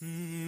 Hmm.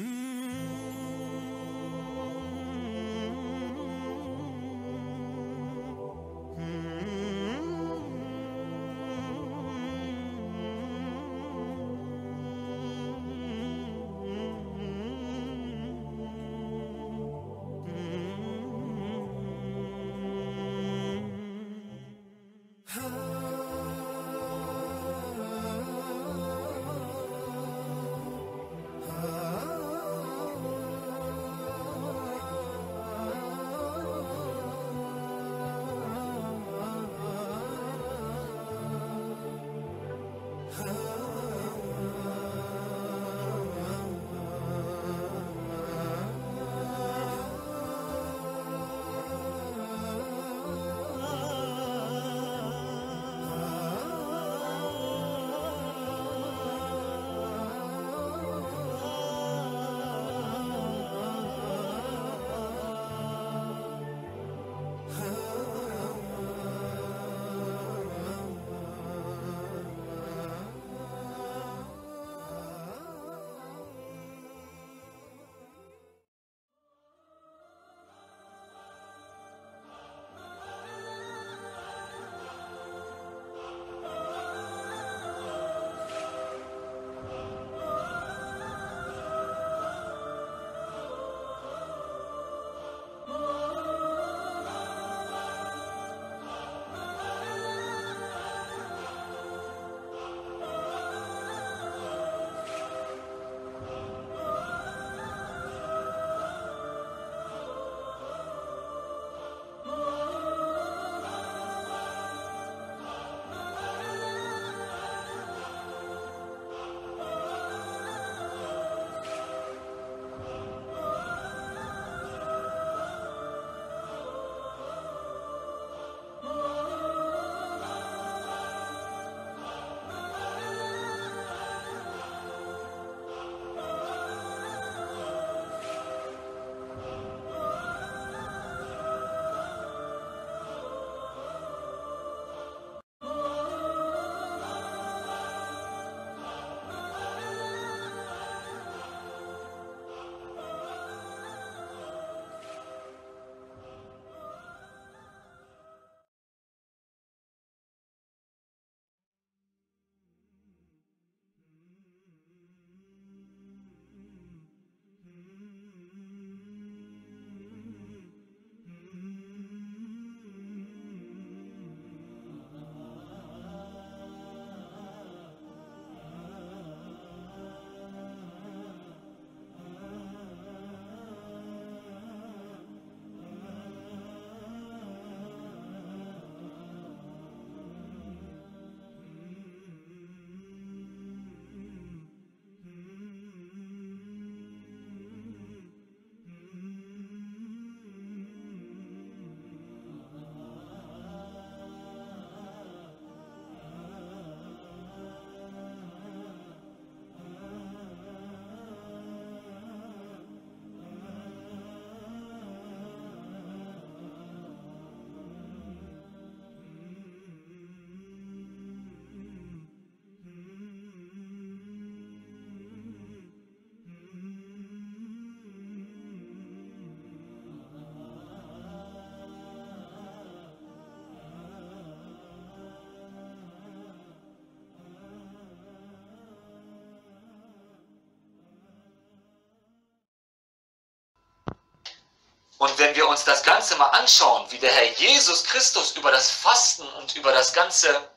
Und wenn wir uns das Ganze mal anschauen, wie der Herr Jesus Christus über das Fasten und über das ganze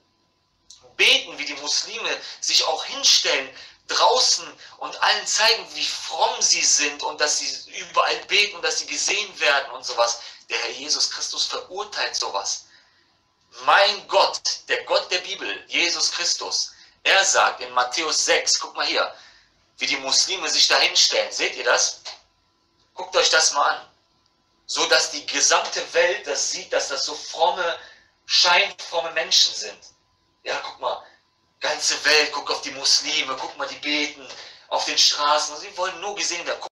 Beten, wie die Muslime sich auch hinstellen draußen und allen zeigen, wie fromm sie sind und dass sie überall beten, dass sie gesehen werden und sowas. Der Herr Jesus Christus verurteilt sowas. Mein Gott, der Gott der Bibel, Jesus Christus, er sagt in Matthäus 6, guck mal hier, wie die Muslime sich da hinstellen. Seht ihr das? Guckt euch das mal an so dass die gesamte Welt das sieht, dass das so fromme, scheinfromme Menschen sind. Ja, guck mal, ganze Welt, guck auf die Muslime, guck mal, die beten auf den Straßen, sie wollen nur gesehen werden.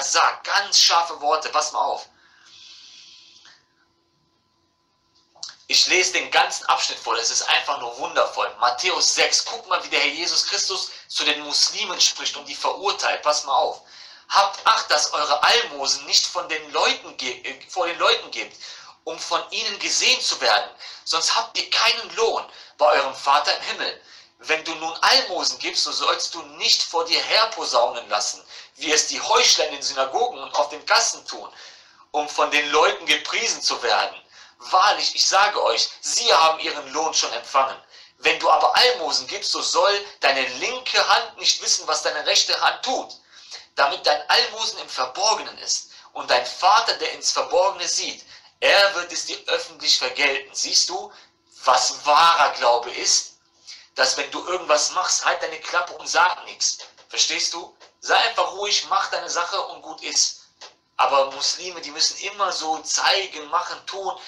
Herr sagt. Ganz scharfe Worte, pass mal auf. Ich lese den ganzen Abschnitt vor, das ist einfach nur wundervoll. Matthäus 6, guck mal, wie der Herr Jesus Christus zu den Muslimen spricht und die verurteilt. Pass mal auf. Habt Acht, dass eure Almosen nicht von den Leuten äh, vor den Leuten gebt, um von ihnen gesehen zu werden. Sonst habt ihr keinen Lohn bei eurem Vater im Himmel. Wenn du nun Almosen gibst, so sollst du nicht vor dir herposaunen lassen, wie es die Heuchler in den Synagogen und auf den Gassen tun, um von den Leuten gepriesen zu werden. Wahrlich, ich sage euch, sie haben ihren Lohn schon empfangen. Wenn du aber Almosen gibst, so soll deine linke Hand nicht wissen, was deine rechte Hand tut, damit dein Almosen im Verborgenen ist. Und dein Vater, der ins Verborgene sieht, er wird es dir öffentlich vergelten. Siehst du, was wahrer Glaube ist? Dass wenn du irgendwas machst, halt deine Klappe und sag nichts. Verstehst du? Sei einfach ruhig, mach deine Sache und gut ist. Aber Muslime, die müssen immer so zeigen, machen, tun.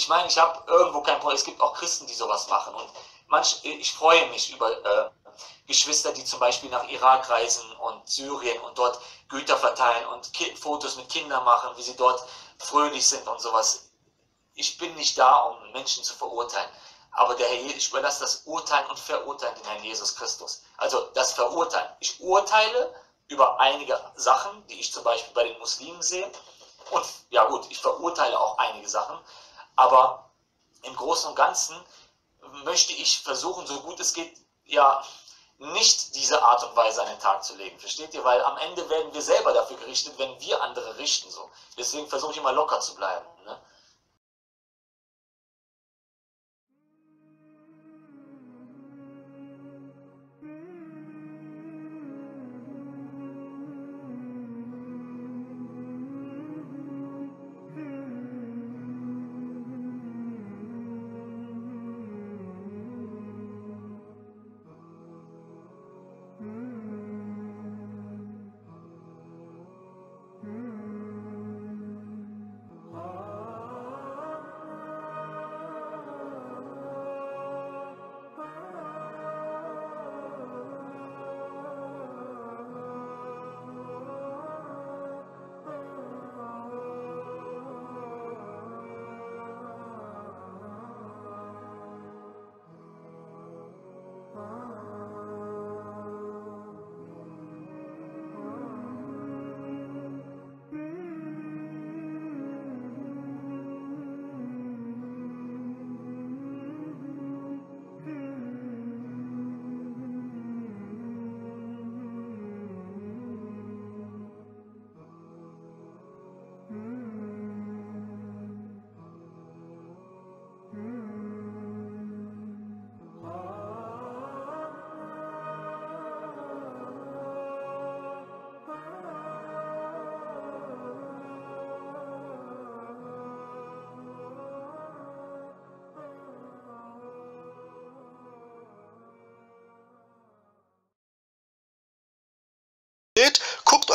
Ich meine, ich habe irgendwo kein Problem. Es gibt auch Christen, die sowas machen. Und manch, ich freue mich über äh, Geschwister, die zum Beispiel nach Irak reisen und Syrien und dort Güter verteilen und Ki Fotos mit Kindern machen, wie sie dort fröhlich sind und sowas. Ich bin nicht da, um Menschen zu verurteilen. Aber der Herr, ich überlasse das Urteilen und Verurteilen den Herrn Jesus Christus. Also das Verurteilen. Ich urteile über einige Sachen, die ich zum Beispiel bei den Muslimen sehe. Und ja gut, ich verurteile auch einige Sachen. Aber im Großen und Ganzen möchte ich versuchen, so gut es geht, ja, nicht diese Art und Weise an den Tag zu legen. Versteht ihr? Weil am Ende werden wir selber dafür gerichtet, wenn wir andere richten. So. Deswegen versuche ich immer locker zu bleiben. Ne?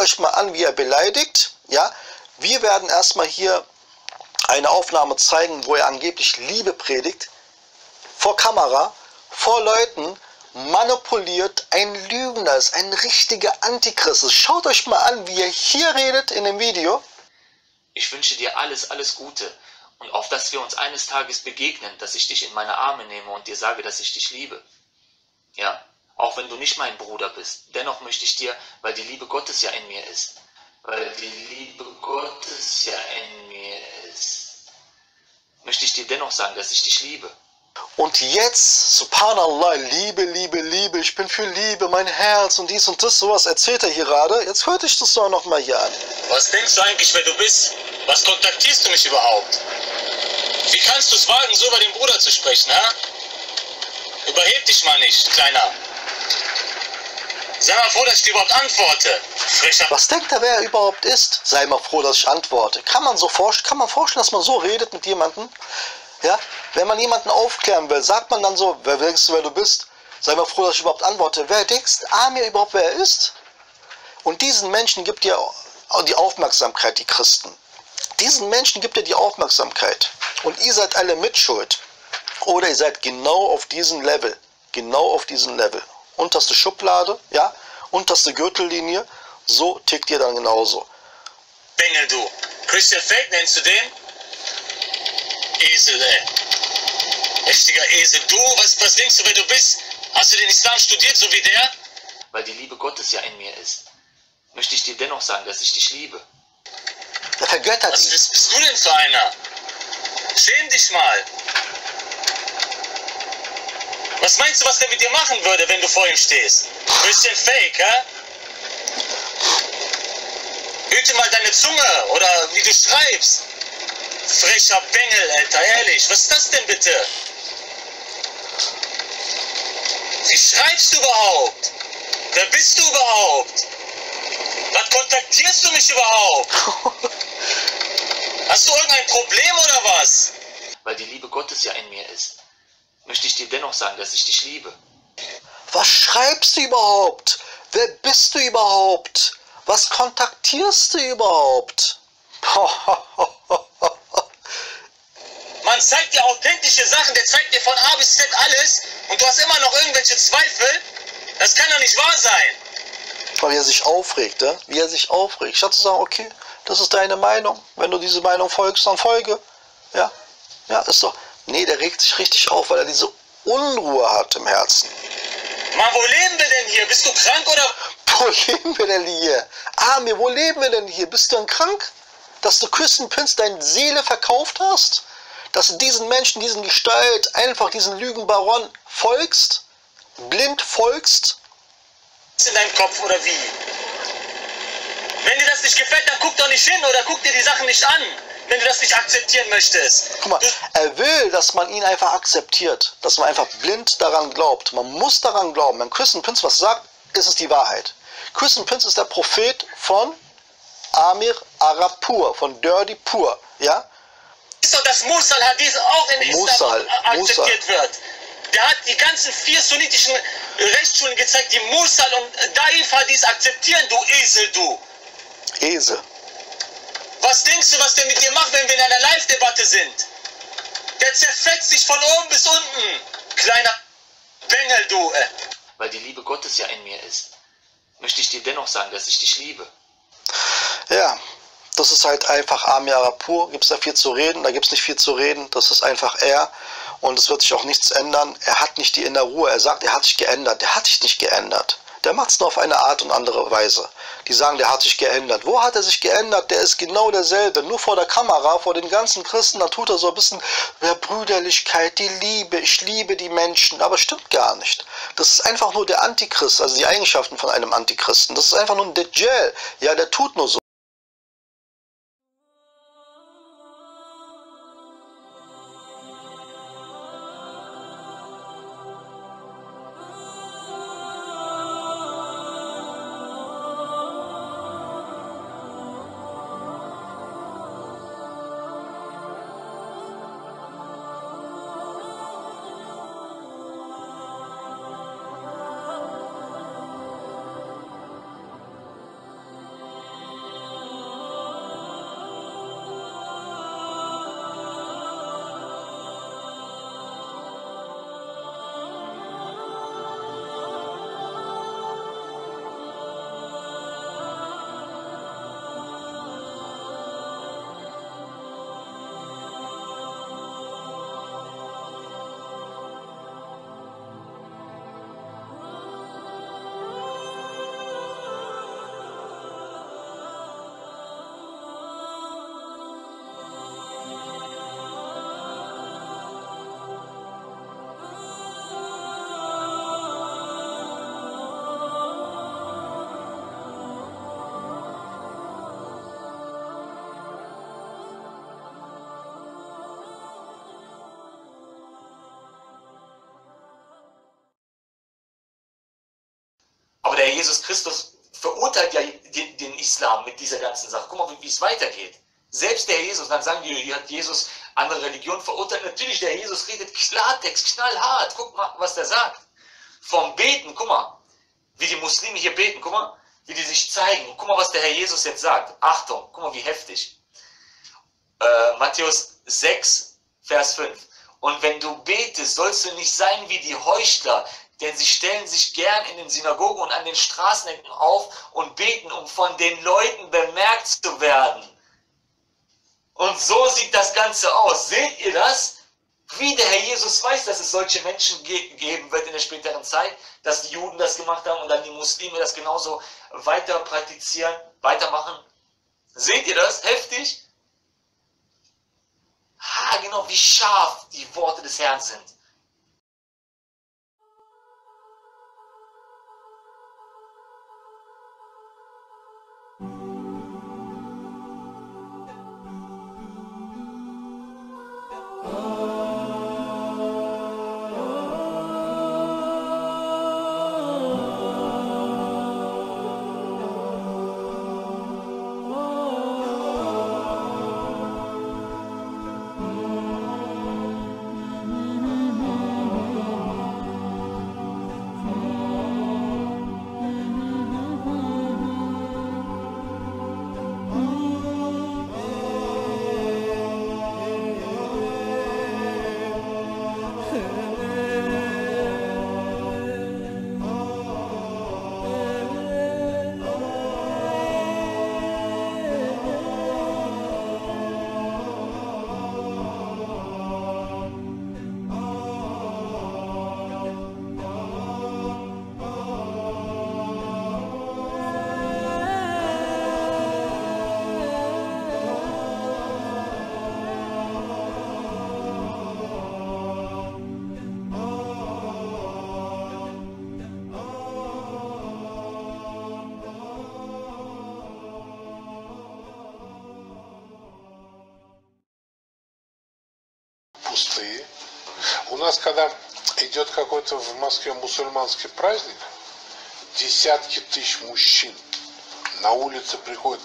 Euch mal an, wie er beleidigt. Ja, wir werden erstmal hier eine Aufnahme zeigen, wo er angeblich Liebe predigt. Vor Kamera, vor Leuten, manipuliert, ein Lügner ist, ein richtiger Antichrist. Schaut euch mal an, wie er hier redet in dem Video. Ich wünsche dir alles, alles Gute und auf, dass wir uns eines Tages begegnen, dass ich dich in meine Arme nehme und dir sage, dass ich dich liebe. Ja, auch wenn du nicht mein Bruder bist. Dennoch möchte ich dir, weil die Liebe Gottes ja in mir ist, weil die Liebe Gottes ja in mir ist, möchte ich dir dennoch sagen, dass ich dich liebe. Und jetzt, subhanallah, Liebe, Liebe, Liebe, ich bin für Liebe, mein Herz und dies und das, sowas erzählt er hier gerade. Jetzt hört ich das doch nochmal hier an. Was denkst du eigentlich, wer du bist? Was kontaktierst du mich überhaupt? Wie kannst du es wagen, so über den Bruder zu sprechen, ha? Überheb dich mal nicht, Kleiner. Sei mal froh, dass ich dir überhaupt antworte. Frecher. Was denkt er, wer er überhaupt ist? Sei mal froh, dass ich antworte. Kann man so vorstellen, kann man vorstellen, dass man so redet mit jemandem? Ja? Wenn man jemanden aufklären will, sagt man dann so, wer denkst du, wer du bist? Sei mal froh, dass ich überhaupt antworte. Wer denkst Amir überhaupt, wer er ist? Und diesen Menschen gibt ihr die Aufmerksamkeit, die Christen. Diesen Menschen gibt ihr die Aufmerksamkeit. Und ihr seid alle mitschuld. Oder ihr seid genau auf diesem Level. Genau auf diesem Level. Unterste Schublade, ja, unterste Gürtellinie. So tickt ihr dann genauso. Bengel, du. Christian Fake nennst du den? Esel, ey. Richtiger Esel. Du, was, was denkst du, wer du bist? Hast du den Islam studiert, so wie der? Weil die Liebe Gottes ja in mir ist, möchte ich dir dennoch sagen, dass ich dich liebe. Er vergöttert Was ihn. bist, bist du denn für einer? Schäm dich mal. Was meinst du, was der mit dir machen würde, wenn du vor ihm stehst? Bisschen fake, hä? Hüte mal deine Zunge oder wie du schreibst. Frecher Bengel, Alter, ehrlich. Was ist das denn bitte? Wie schreibst du überhaupt? Wer bist du überhaupt? Was kontaktierst du mich überhaupt? Hast du irgendein Problem oder was? Weil die Liebe Gottes ja in mir ist, möchte ich dir dennoch sagen, dass ich dich liebe. Was schreibst du überhaupt? Wer bist du überhaupt? Was kontaktierst du überhaupt? Man zeigt dir authentische Sachen, der zeigt dir von A bis Z alles und du hast immer noch irgendwelche Zweifel. Das kann doch nicht wahr sein. Weil wie er sich aufregt, ja? wie er sich aufregt. Statt zu sagen, okay, das ist deine Meinung. Wenn du diese Meinung folgst, dann folge. Ja, ja, ist doch. Nee, der regt sich richtig auf, weil er diese Unruhe hat im Herzen. Mann, wo leben wir denn hier? Bist du krank oder? Wo leben wir denn hier? Amir, wo leben wir denn hier? Bist du denn krank? Dass du Prince deine Seele verkauft hast? Dass du diesen Menschen, diesen Gestalt, einfach diesen Lügenbaron folgst? Blind folgst? in deinem Kopf oder wie? Wenn dir das nicht gefällt, dann guck doch nicht hin oder guck dir die Sachen nicht an, wenn du das nicht akzeptieren möchtest. Guck mal, er will, dass man ihn einfach akzeptiert, dass man einfach blind daran glaubt. Man muss daran glauben. Wenn Christian Prince was sagt, ist es die Wahrheit. Christian Prince ist der Prophet von Amir Arapur, von Dirty Pur, ja? Ist doch, dass Mursal Hadith auch in Islam Mursal, akzeptiert Mursal. wird. Der hat die ganzen vier sunnitischen Rechtsschulen gezeigt, die Mursal und Daif Hadith akzeptieren, du Esel, du. Esel. Was denkst du, was der mit dir macht, wenn wir in einer Live-Debatte sind? Der zerfetzt dich von oben bis unten. Kleiner Bengel, du. Äh. Weil die Liebe Gottes ja in mir ist, möchte ich dir dennoch sagen, dass ich dich liebe. Ja, das ist halt einfach Amir Arapur. Gibt es da viel zu reden? Da gibt es nicht viel zu reden. Das ist einfach er. Und es wird sich auch nichts ändern. Er hat nicht die innere Ruhe. Er sagt, er hat sich geändert. Der hat sich nicht geändert. Der macht es nur auf eine Art und andere Weise. Die sagen, der hat sich geändert. Wo hat er sich geändert? Der ist genau derselbe. Nur vor der Kamera, vor den ganzen Christen, da tut er so ein bisschen ja, Brüderlichkeit, die Liebe. Ich liebe die Menschen. Aber stimmt gar nicht. Das ist einfach nur der Antichrist, also die Eigenschaften von einem Antichristen. Das ist einfach nur ein Dajjal. Ja, der tut nur so. Jesus Christus verurteilt ja den, den Islam mit dieser ganzen Sache. Guck mal, wie, es weitergeht. Selbst der Jesus, dann sagen die, hat Jesus andere Religionen verurteilt. Natürlich, der Jesus redet Klartext, knallhart. Guck mal, was der sagt. Vom Beten, guck mal, wie die Muslime hier beten, guck mal, wie die sich zeigen. Guck mal, was der Herr Jesus jetzt sagt. Achtung, guck mal, wie heftig. Äh, Matthäus 6, Vers 5. Und wenn du betest, sollst du nicht sein wie die Heuchler, denn sie stellen sich gern in den Synagogen und an den Straßenecken auf und beten, um von den Leuten bemerkt zu werden. Und so sieht das Ganze aus. Seht ihr das? Wie der Herr Jesus weiß, dass es solche Menschen ge geben wird in der späteren Zeit, dass die Juden das gemacht haben und dann die Muslime das genauso weiter praktizieren, weitermachen. Seht ihr das? Heftig? Ha, genau, wie scharf die Worte des Herrn sind. Какой-то в Москве мусульманский праздник, десятки тысяч мужчин на улице приходят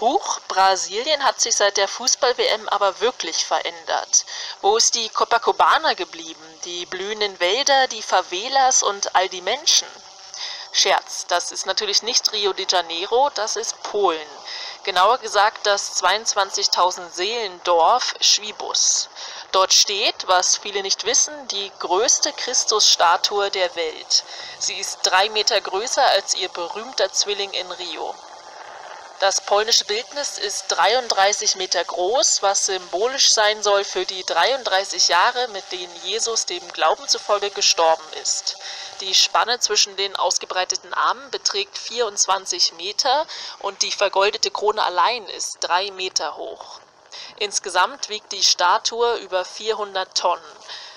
Huch, Brasilien hat sich seit der Fußball-WM aber wirklich verändert. Wo ist die Copacabana geblieben? Die blühenden Wälder, die Favelas und all die Menschen? Scherz, das ist natürlich nicht Rio de Janeiro, das ist Polen. Genauer gesagt das 22.000 Seelendorf Schwibus. Dort steht, was viele nicht wissen, die größte Christusstatue der Welt. Sie ist drei Meter größer als ihr berühmter Zwilling in Rio. Das polnische Bildnis ist 33 Meter groß, was symbolisch sein soll für die 33 Jahre, mit denen Jesus dem Glauben zufolge gestorben ist. Die Spanne zwischen den ausgebreiteten Armen beträgt 24 Meter und die vergoldete Krone allein ist drei Meter hoch. Insgesamt wiegt die Statue über 400 Tonnen.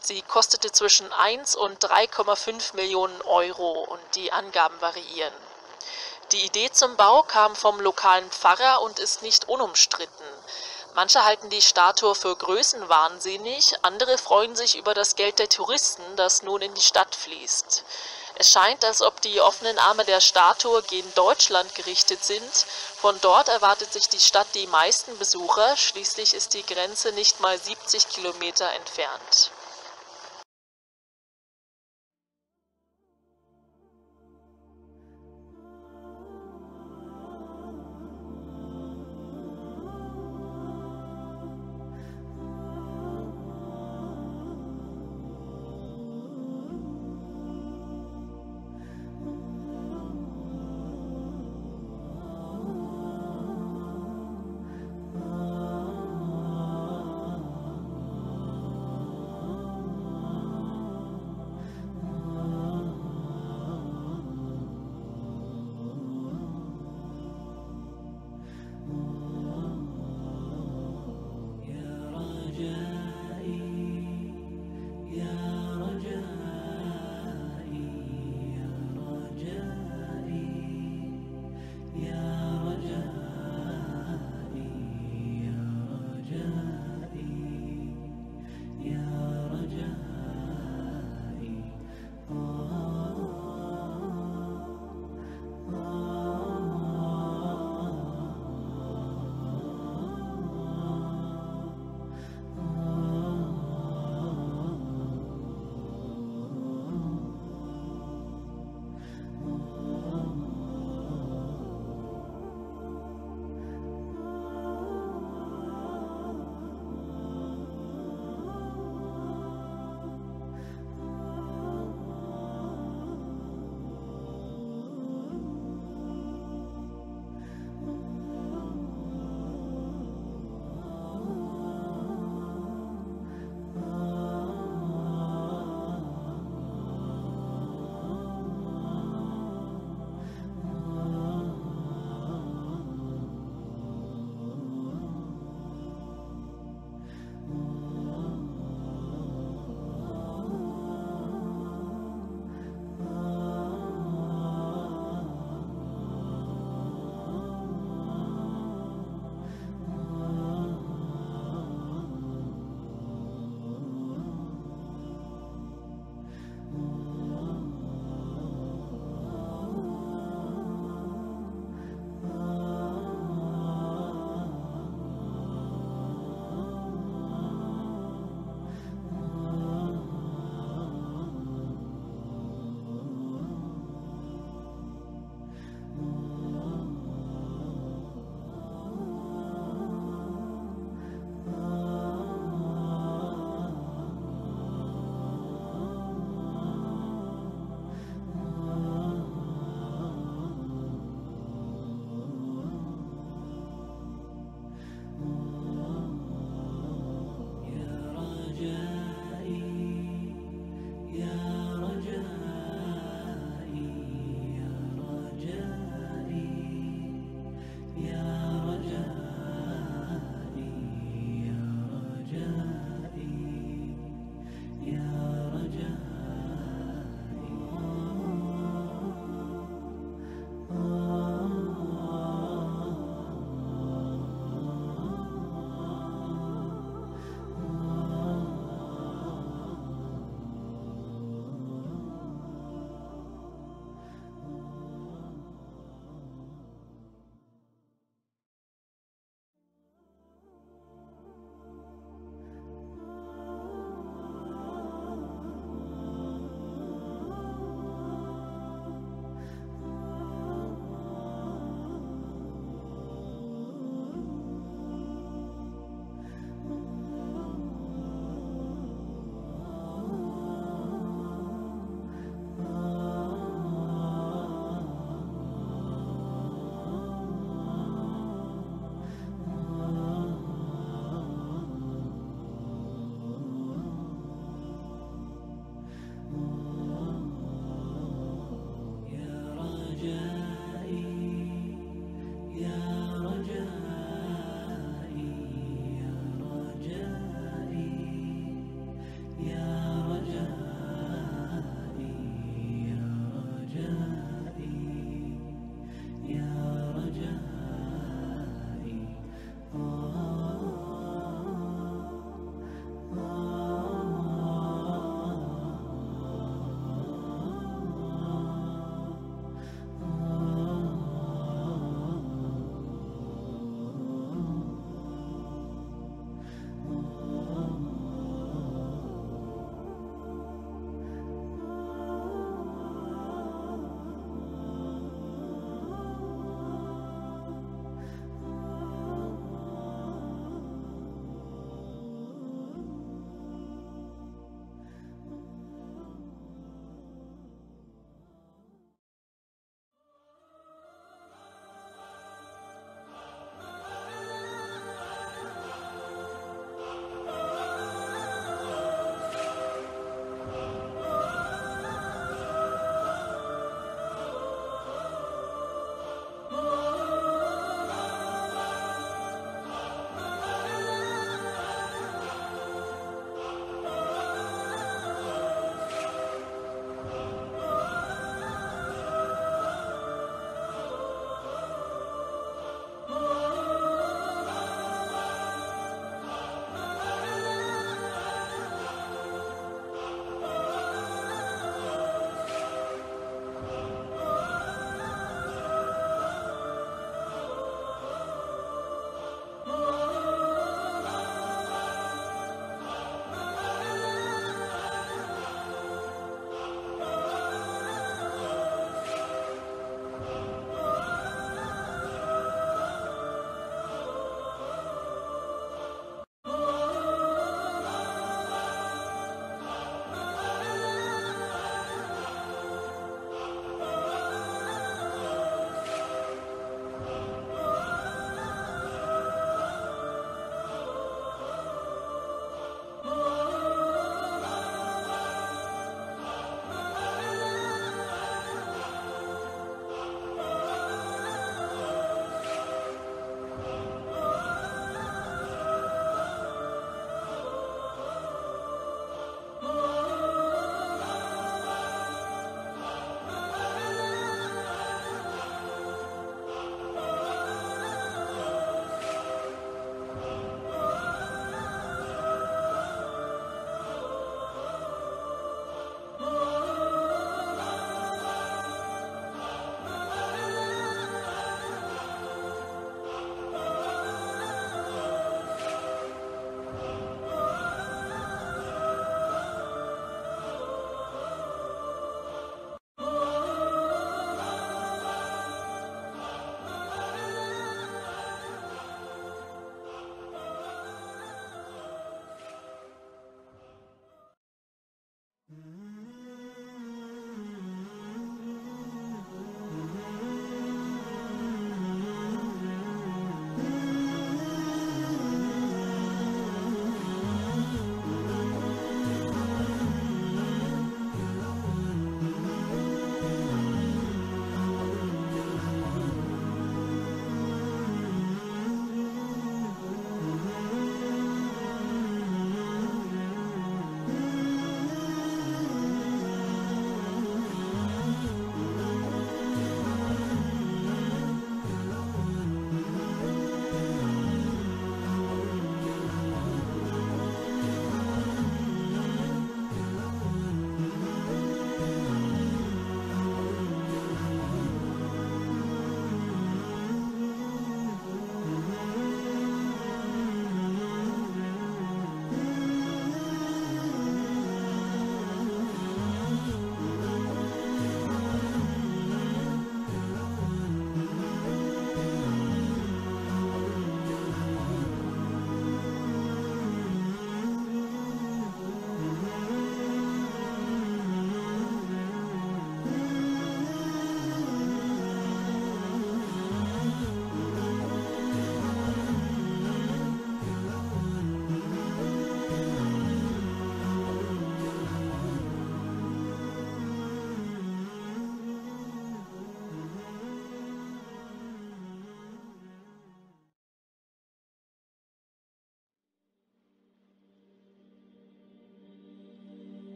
Sie kostete zwischen 1 und 3,5 Millionen Euro und die Angaben variieren. Die Idee zum Bau kam vom lokalen Pfarrer und ist nicht unumstritten. Manche halten die Statue für größenwahnsinnig, andere freuen sich über das Geld der Touristen, das nun in die Stadt fließt. Es scheint, als ob die offenen Arme der Statue gen Deutschland gerichtet sind. Von dort erwartet sich die Stadt die meisten Besucher, schließlich ist die Grenze nicht mal 70 Kilometer entfernt.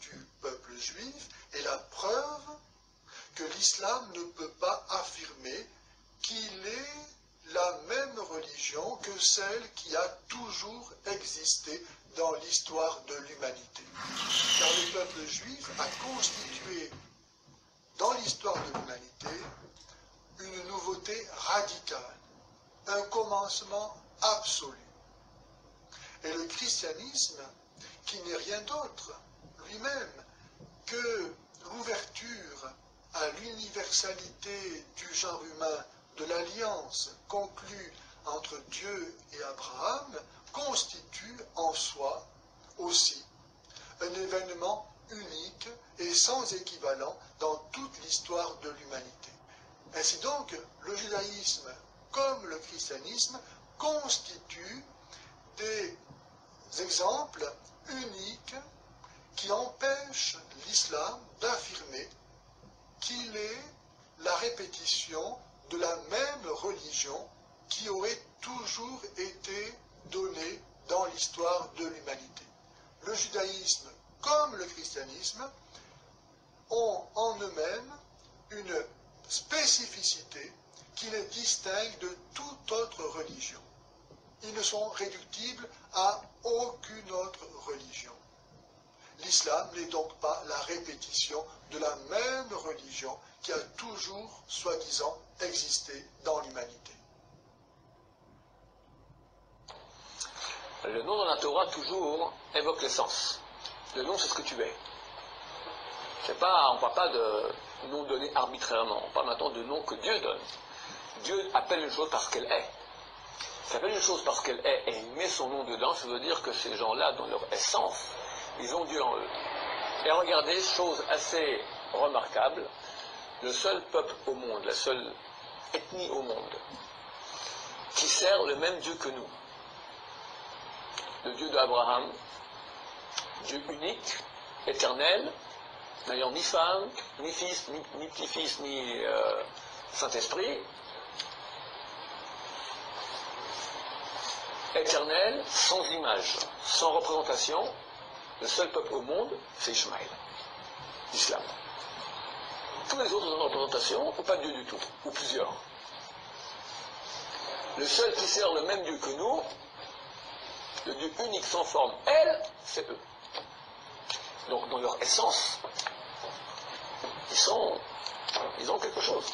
Du peuple juif est la preuve que l'islam ne peut pas affirmer qu'il est la même religion que celle qui a toujours existé dans l'histoire de l'humanité. Car le peuple juif a constitué dans l'histoire de l'humanité une nouveauté radicale, un commencement absolu. Et le christianisme, qui n'est rien d'autre lui-même que l'ouverture à l'universalité du genre humain de l'alliance conclue entre Dieu et Abraham, constitue en soi aussi un événement unique et sans équivalent dans toute l'histoire de l'humanité. Ainsi donc, le judaïsme, comme le christianisme, constituent des exemples uniques qui empêchent l'islam d'affirmer qu'il est la répétition de la même religion qui aurait toujours été donnée dans l'histoire de l'humanité. Le judaïsme, comme le christianisme, ont en eux-mêmes une spécificité qui les distingue de toute autre religion. Ils ne sont réductibles à aucune autre religion. L'islam n'est donc pas la répétition de la même religion qui a toujours, soi-disant, existé dans l'humanité. Le nom dans la Torah toujours évoque l'essence. Le nom, c'est ce que tu es. C'est pas, on ne parle pas de nom donné arbitrairement. On parle maintenant de nom que Dieu donne. Dieu appelle une chose parce qu'elle est. S'il appelle une chose parce qu'elle est et il met son nom dedans, ça veut dire que ces gens-là, dans leur essence, ils ont Dieu en eux. Et regardez, chose assez remarquable, le seul peuple au monde, la seule ethnie au monde, qui sert le même Dieu que nous, le Dieu d'Abraham, Dieu unique, éternel, n'ayant ni femme, ni fils, ni, petit-fils, ni euh, Saint-Esprit, éternel, sans image, sans représentation, le seul peuple au monde, c'est Ishmaël, l'islam. Tous les autres ont une représentation, ou pas Dieu du tout, ou plusieurs. Le seul qui sert le même Dieu que nous, le Dieu unique sans forme, elle, c'est eux. Donc dans leur essence, ils sont, ils ont quelque chose.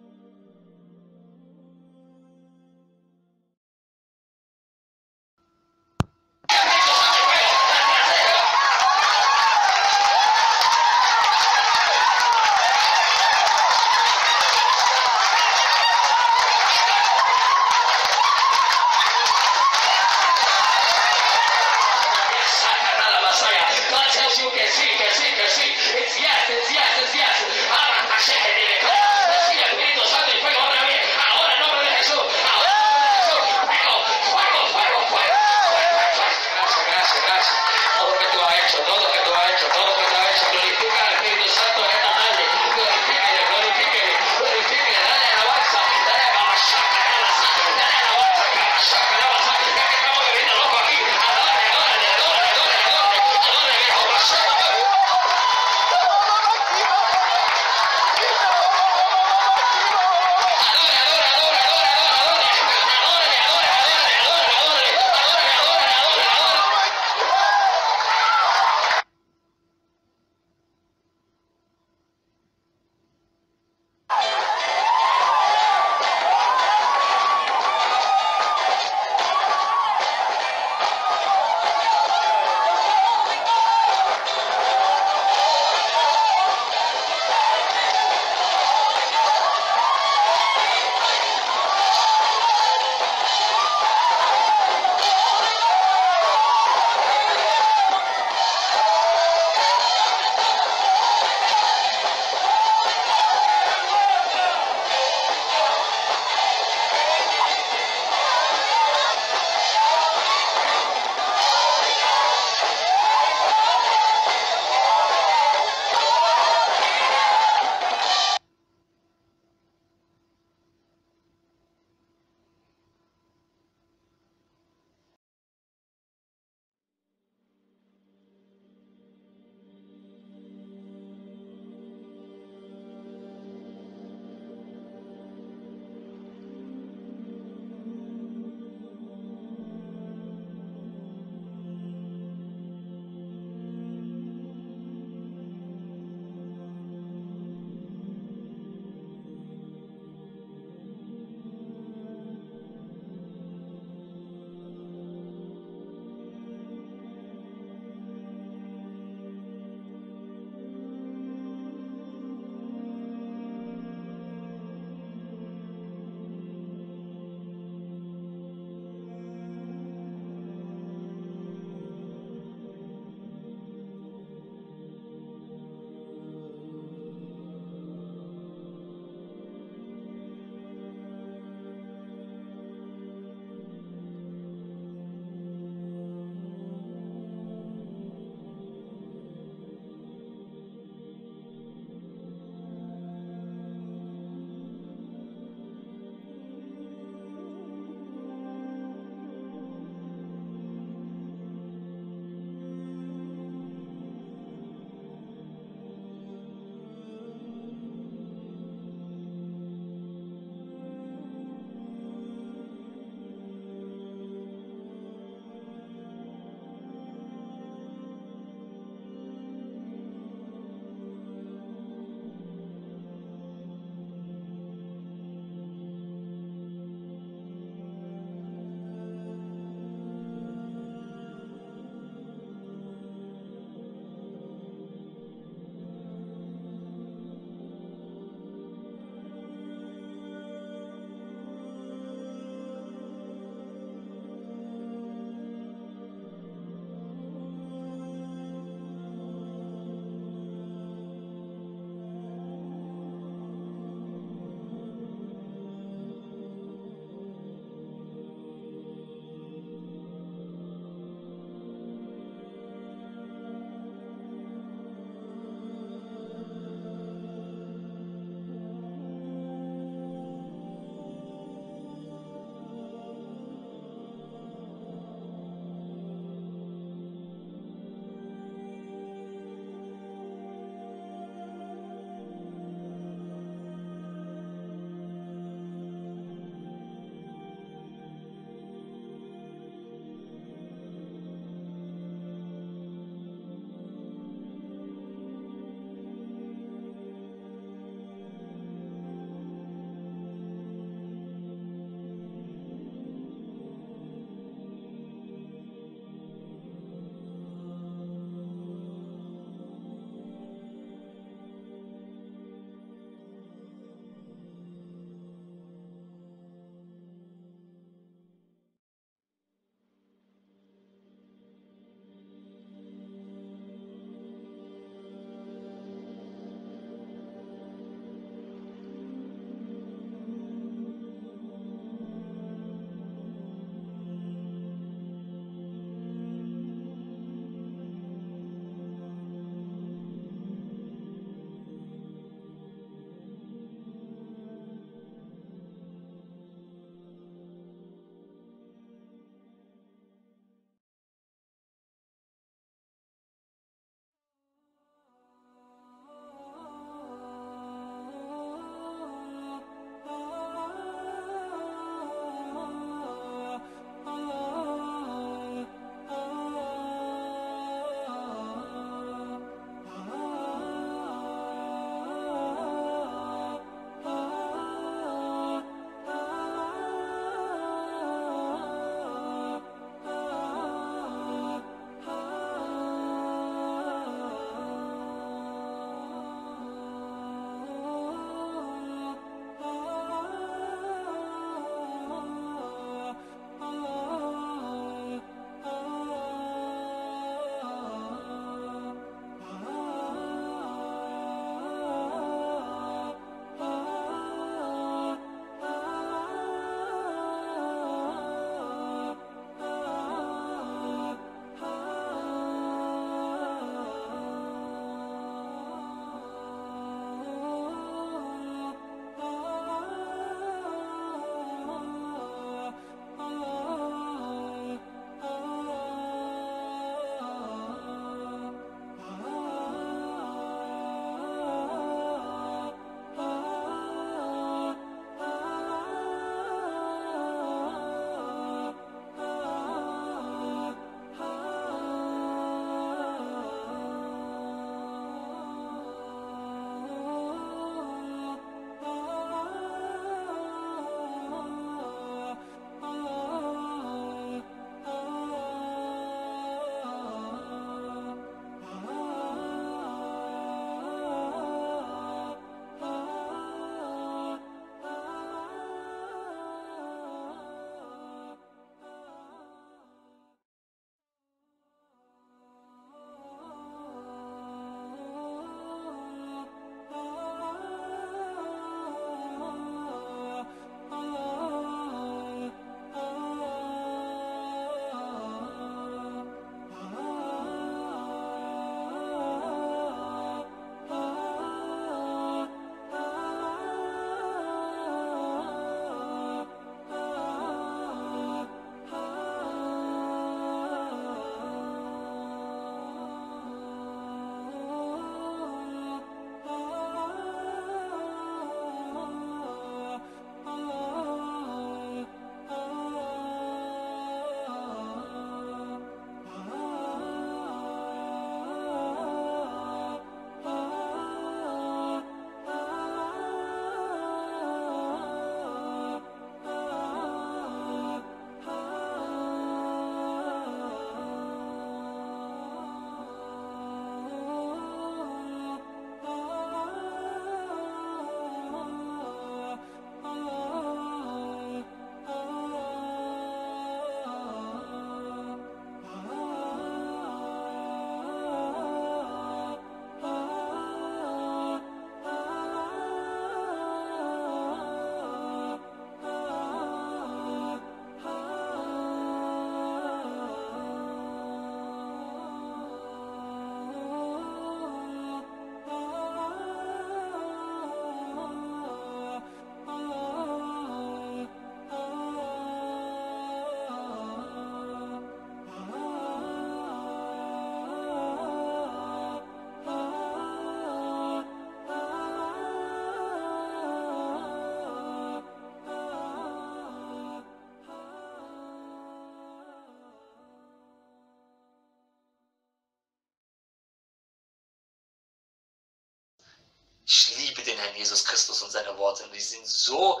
Den Herrn Jesus Christus und seine Worte. Und die sind so,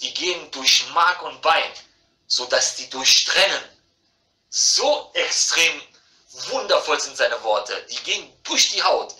die gehen durch Mark und Bein, so dass die durchtrennen. So extrem wundervoll sind seine Worte. Die gehen durch die Haut.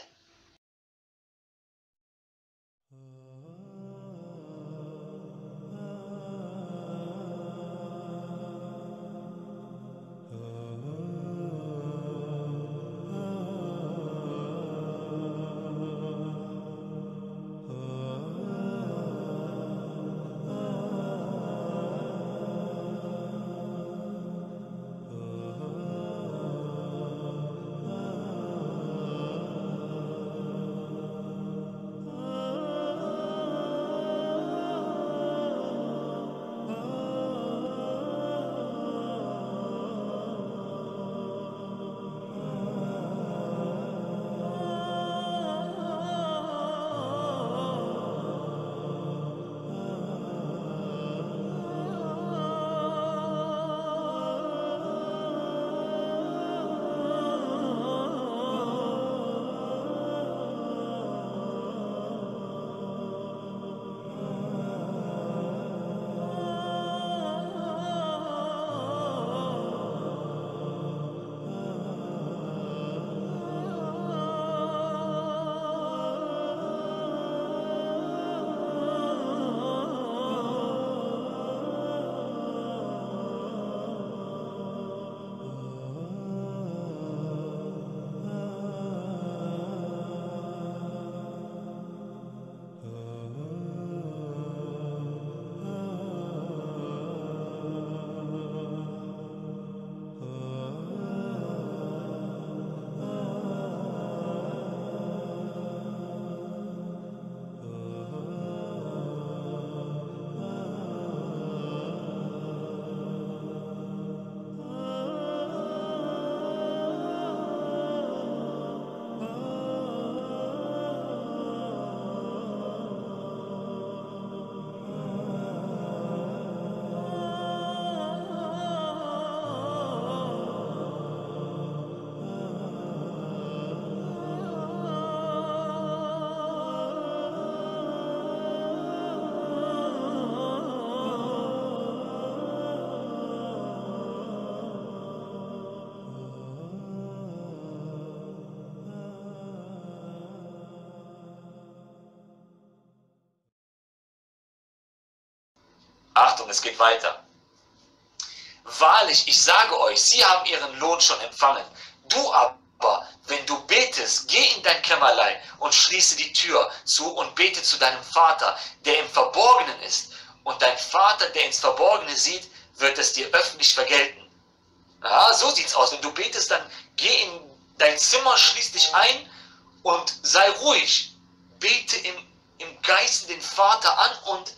Achtung, es geht weiter. Wahrlich, ich sage euch, sie haben ihren Lohn schon empfangen. Du aber, wenn du betest, geh in dein Kämmerlein und schließe die Tür zu und bete zu deinem Vater, der im Verborgenen ist. Und dein Vater, der ins Verborgene sieht, wird es dir öffentlich vergelten. Ja, so sieht's aus. Wenn du betest, dann geh in dein Zimmer, schließ dich ein und sei ruhig. Bete im, im Geiste den Vater an und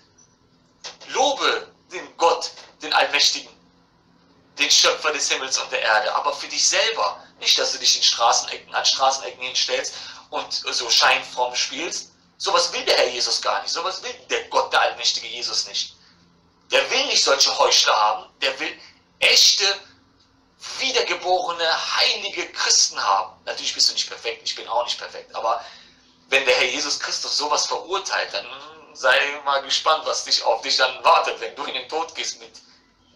lobe den Gott, den Allmächtigen, den Schöpfer des Himmels und der Erde, aber für dich selber. Nicht, dass du dich in Straßenecken, an Straßenecken hinstellst und so scheinfromm spielst. Sowas will der Herr Jesus gar nicht. Sowas will der Gott, der allmächtige Jesus nicht. Der will nicht solche Heuchler haben. Der will echte, wiedergeborene, heilige Christen haben. Natürlich bist du nicht perfekt, ich bin auch nicht perfekt. Aber wenn der Herr Jesus Christus sowas verurteilt, dann sei mal gespannt, was dich auf dich dann wartet, wenn du in den Tod gehst mit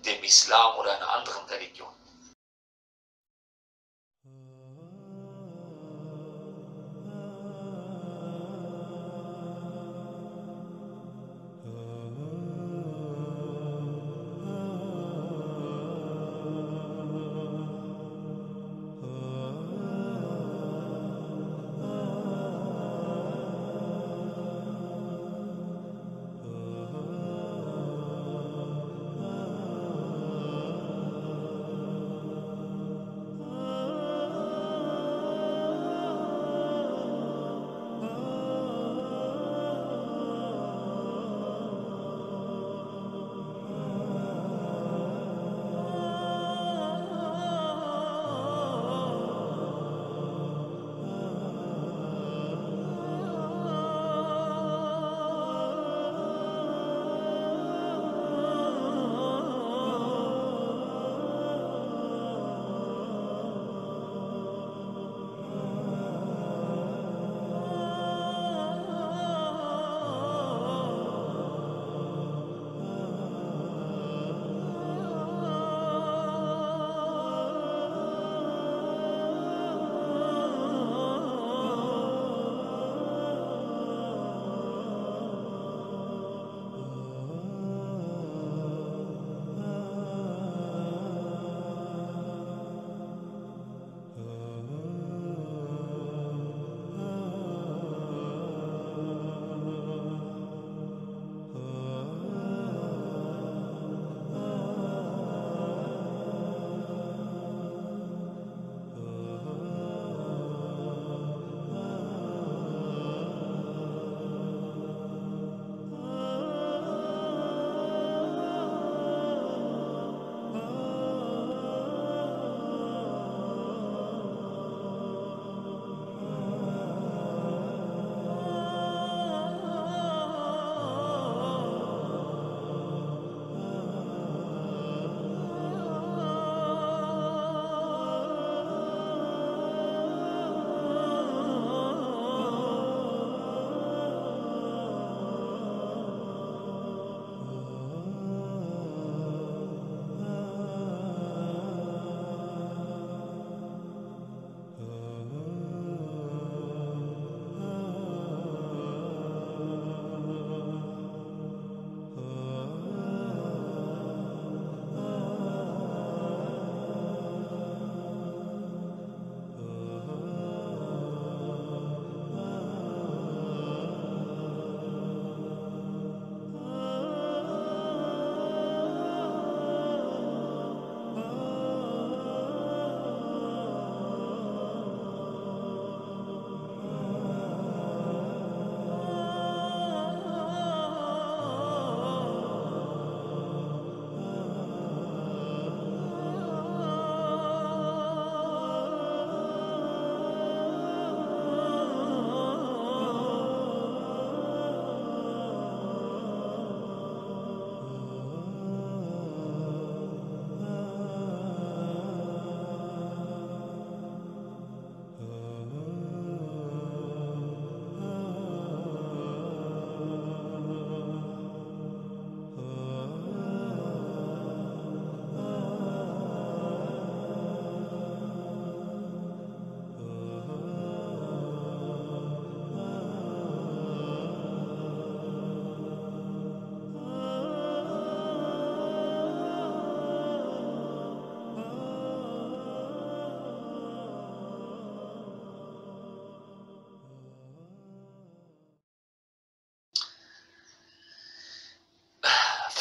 dem Islam oder einer anderen Religion.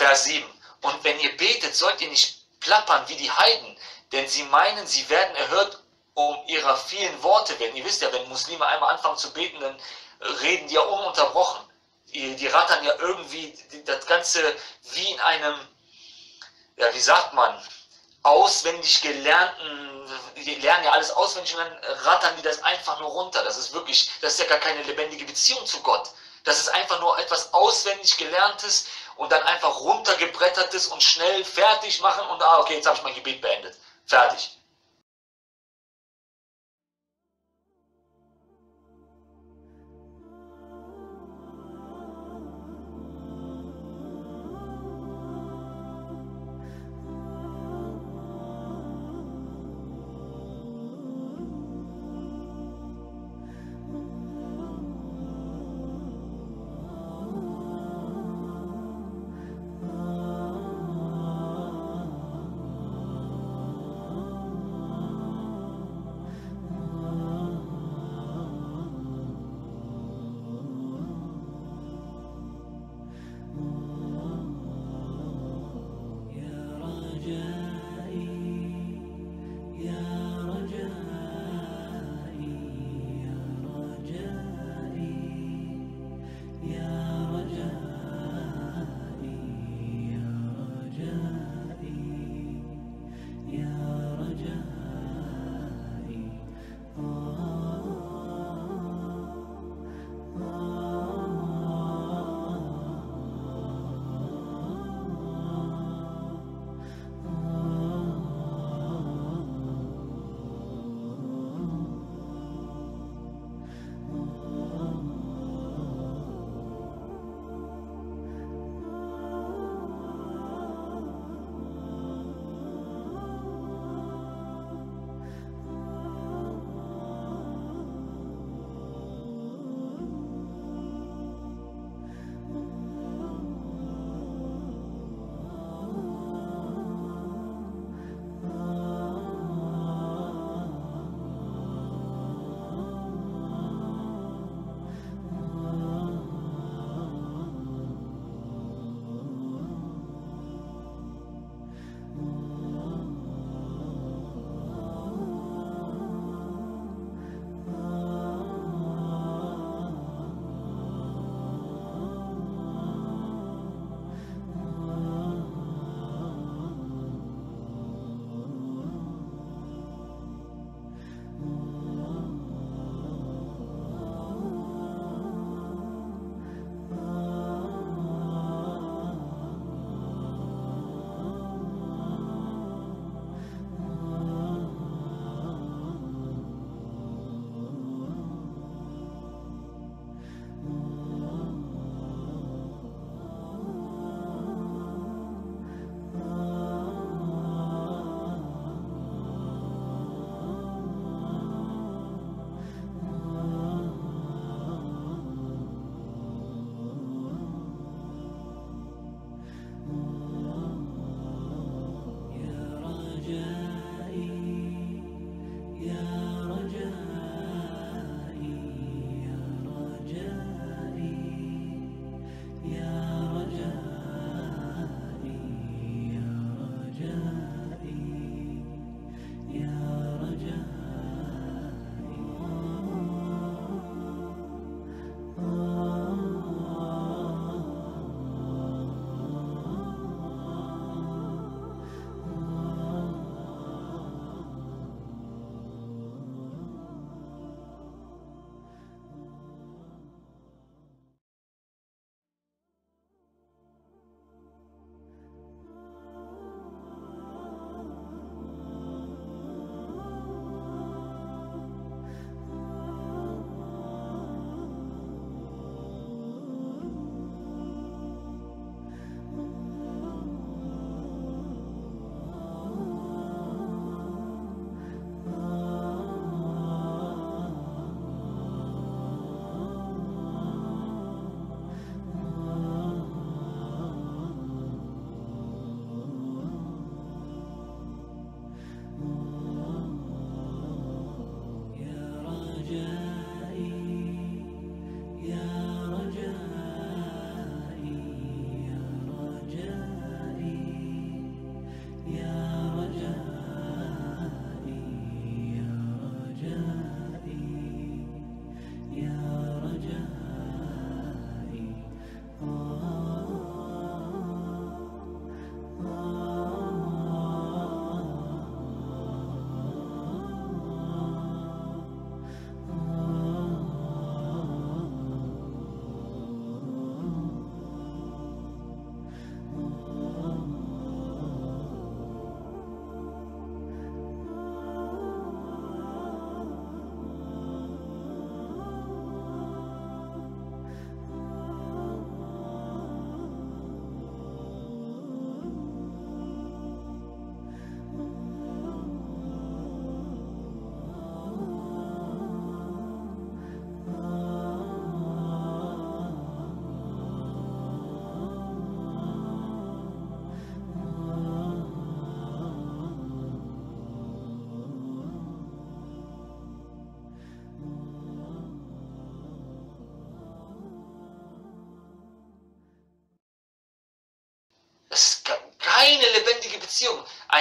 Vers 7. Und wenn ihr betet, sollt ihr nicht plappern wie die Heiden, denn sie meinen, sie werden erhört um ihrer vielen Worte willen. Ihr wisst ja, wenn Muslime einmal anfangen zu beten, dann reden die ja ununterbrochen. Die, die rattern ja irgendwie das Ganze wie in einem, ja, wie sagt man, auswendig gelernten, die lernen ja alles auswendig und dann rattern die das einfach nur runter. Das ist wirklich, das ist ja gar keine lebendige Beziehung zu Gott. Das ist einfach nur etwas auswendig gelerntes und dann einfach runtergebrettertes und schnell fertig machen und ah, okay, jetzt habe ich mein Gebet beendet. Fertig.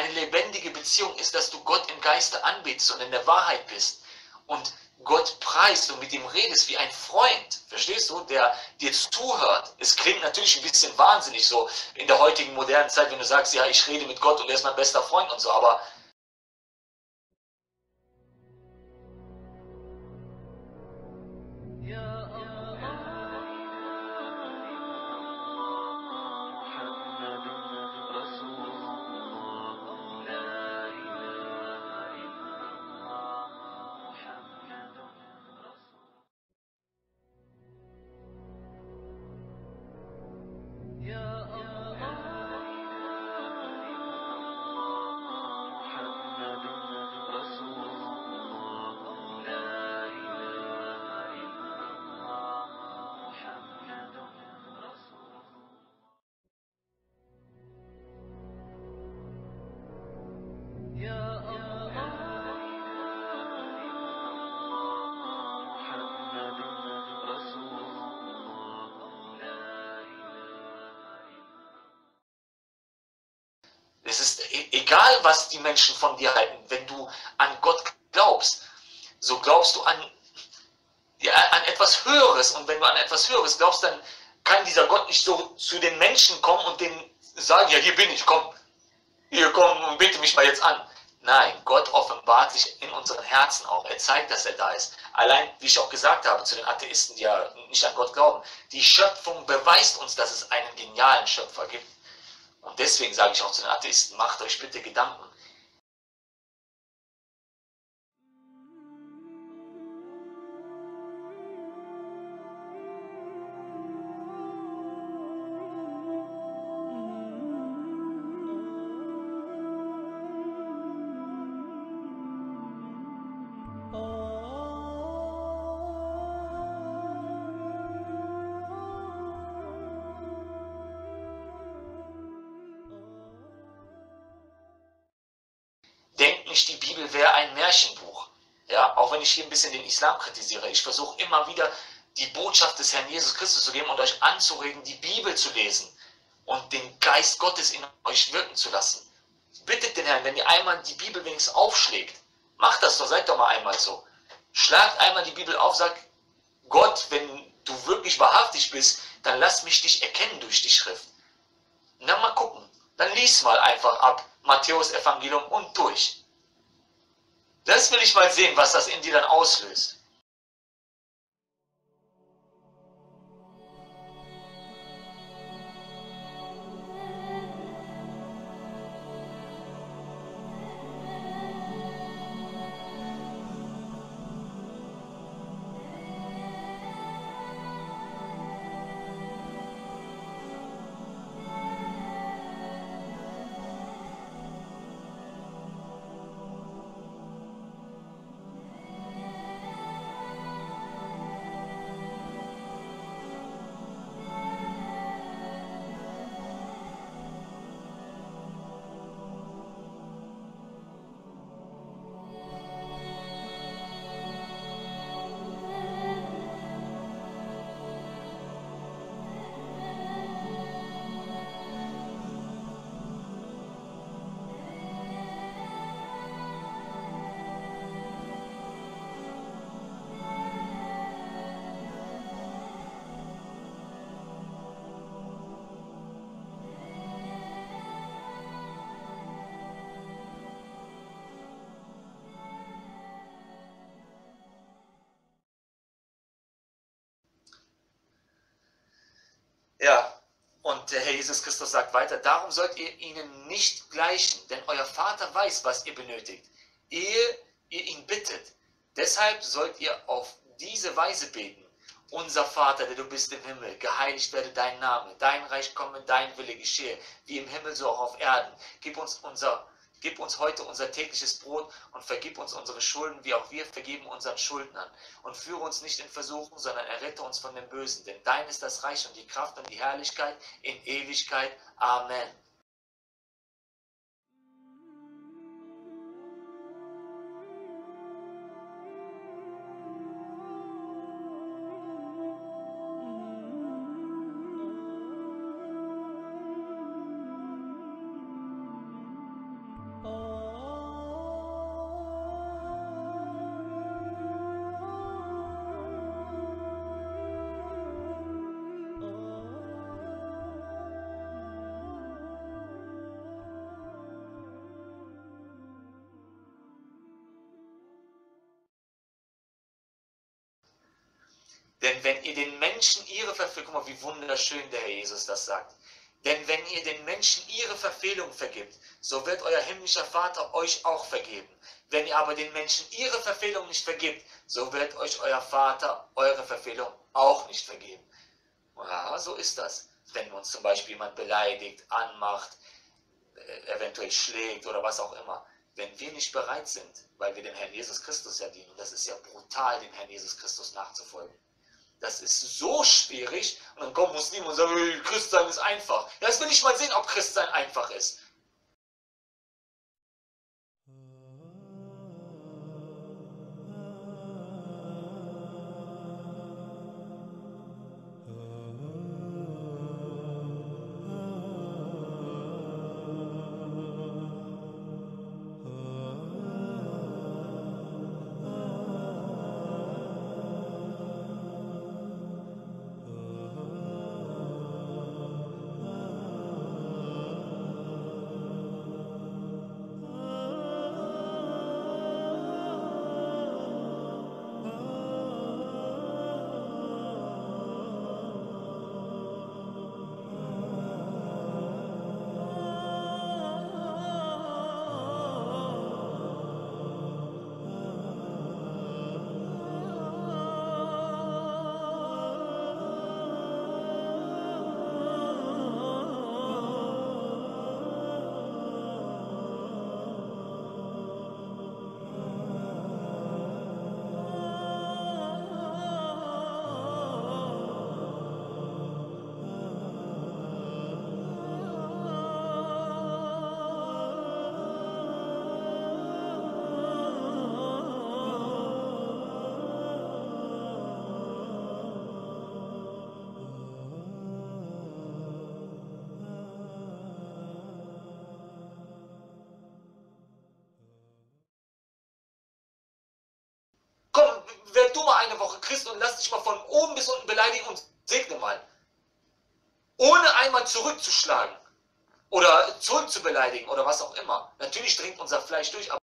Eine lebendige Beziehung ist, dass du Gott im Geiste anbetest und in der Wahrheit bist und Gott preist und mit ihm redest wie ein Freund, verstehst du, der dir zuhört. Es klingt natürlich ein bisschen wahnsinnig so in der heutigen modernen Zeit, wenn du sagst, ja, ich rede mit Gott und er ist mein bester Freund und so, aber egal, was die Menschen von dir halten, wenn du an Gott glaubst, so glaubst du an, ja, an etwas Höheres. Und wenn du an etwas Höheres glaubst, dann kann dieser Gott nicht so zu den Menschen kommen und denen sagen, ja, hier bin ich, komm, hier komm und bitte mich mal jetzt an. Nein, Gott offenbart sich in unseren Herzen auch. Er zeigt, dass er da ist. Allein, wie ich auch gesagt habe, zu den Atheisten, die ja nicht an Gott glauben, die Schöpfung beweist uns, dass es einen genialen Schöpfer gibt. Und deswegen sage ich auch zu den Atheisten, macht euch bitte Gedanken. Islam kritisiere. Ich versuche immer wieder die Botschaft des Herrn Jesus Christus zu geben und euch anzuregen, die Bibel zu lesen und den Geist Gottes in euch wirken zu lassen. Bittet den Herrn, wenn ihr einmal die Bibel wenigstens aufschlägt, macht das doch, seid doch mal einmal so. Schlagt einmal die Bibel auf, sagt, Gott, wenn du wirklich wahrhaftig bist, dann lass mich dich erkennen durch die Schrift. Na, mal gucken. Dann lies mal einfach ab Matthäus Evangelium und durch. Das will ich mal sehen, was das in dir dann auslöst. Der Herr Jesus Christus sagt weiter, darum sollt ihr ihnen nicht gleichen, denn euer Vater weiß, was ihr benötigt, ehe ihr ihn bittet. Deshalb sollt ihr auf diese Weise beten. Unser Vater, der du bist im Himmel, geheiligt werde dein Name, dein Reich komme, dein Wille geschehe, wie im Himmel so auch auf Erden. Gib uns unser Gib uns heute unser tägliches Brot und vergib uns unsere Schulden, wie auch wir vergeben unseren Schuldnern. Und führe uns nicht in Versuchung, sondern errette uns von dem Bösen. Denn dein ist das Reich und die Kraft und die Herrlichkeit in Ewigkeit. Amen. Denn wenn ihr den Menschen ihre Verfehlung, guck mal, wie wunderschön der Herr Jesus das sagt. Denn wenn ihr den Menschen ihre Verfehlung vergibt, so wird euer himmlischer Vater euch auch vergeben. Wenn ihr aber den Menschen ihre Verfehlung nicht vergibt, so wird euch euer Vater eure Verfehlung auch nicht vergeben. Ja, so ist das. Wenn uns zum Beispiel jemand beleidigt, anmacht, äh, eventuell schlägt oder was auch immer. Wenn wir nicht bereit sind, weil wir dem Herrn Jesus Christus ja dienen, und das ist ja brutal, dem Herrn Jesus Christus nachzufolgen. Das ist so schwierig. Und dann kommen Muslime und sagen, "Hey, Christsein ist einfach. Ja, jetzt will ich mal sehen, ob Christsein einfach ist. Du mal eine Woche Christ und lass dich mal von oben bis unten beleidigen und segne mal. Ohne einmal zurückzuschlagen oder zurück zu beleidigen oder was auch immer. Natürlich dringt unser Fleisch durch, aber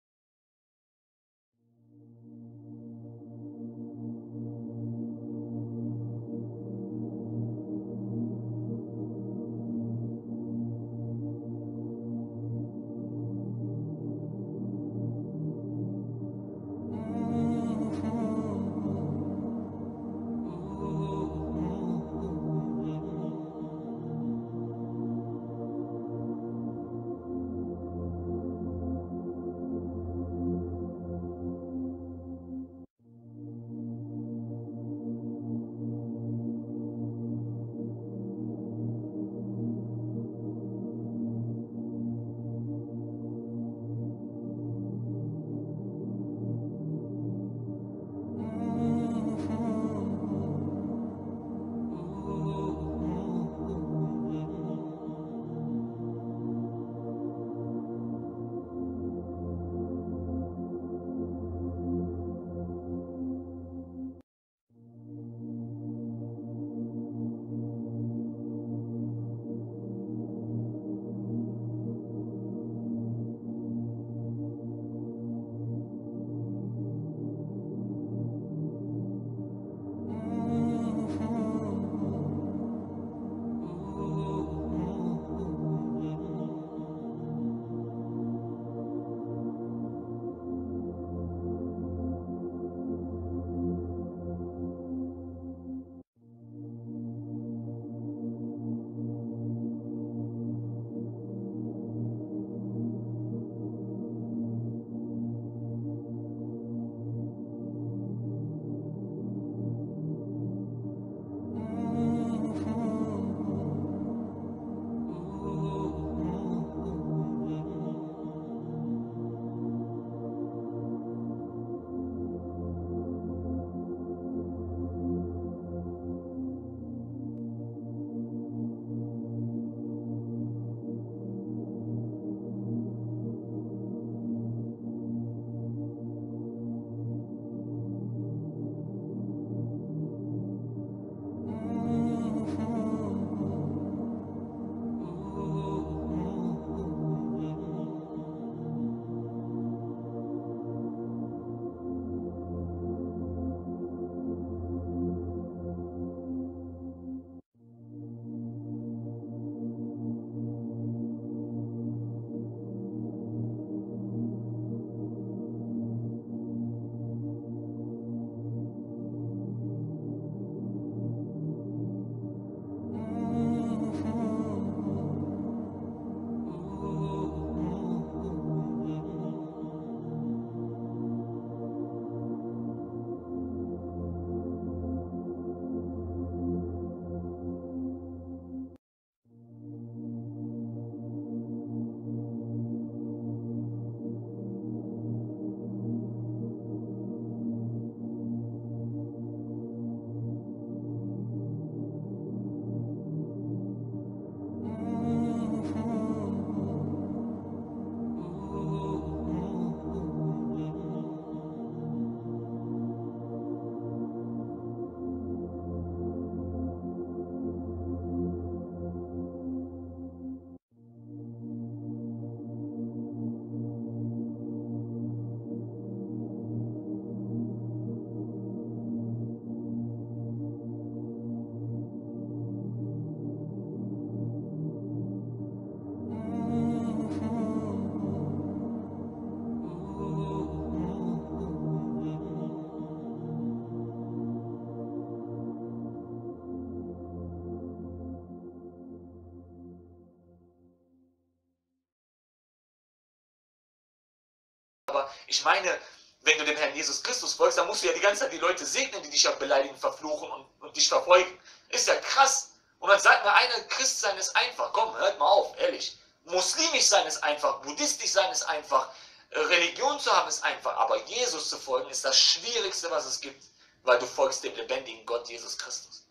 ich meine, wenn du dem Herrn Jesus Christus folgst, dann musst du ja die ganze Zeit die Leute segnen, die dich ja beleidigen, verfluchen und, und dich verfolgen. Ist ja krass. Und dann sagt mir einer, Christ sein ist einfach. Komm, hört mal auf, ehrlich. Muslimisch sein ist einfach, buddhistisch sein ist einfach, äh, Religion zu haben ist einfach, aber Jesus zu folgen ist das Schwierigste, was es gibt, weil du folgst dem lebendigen Gott Jesus Christus.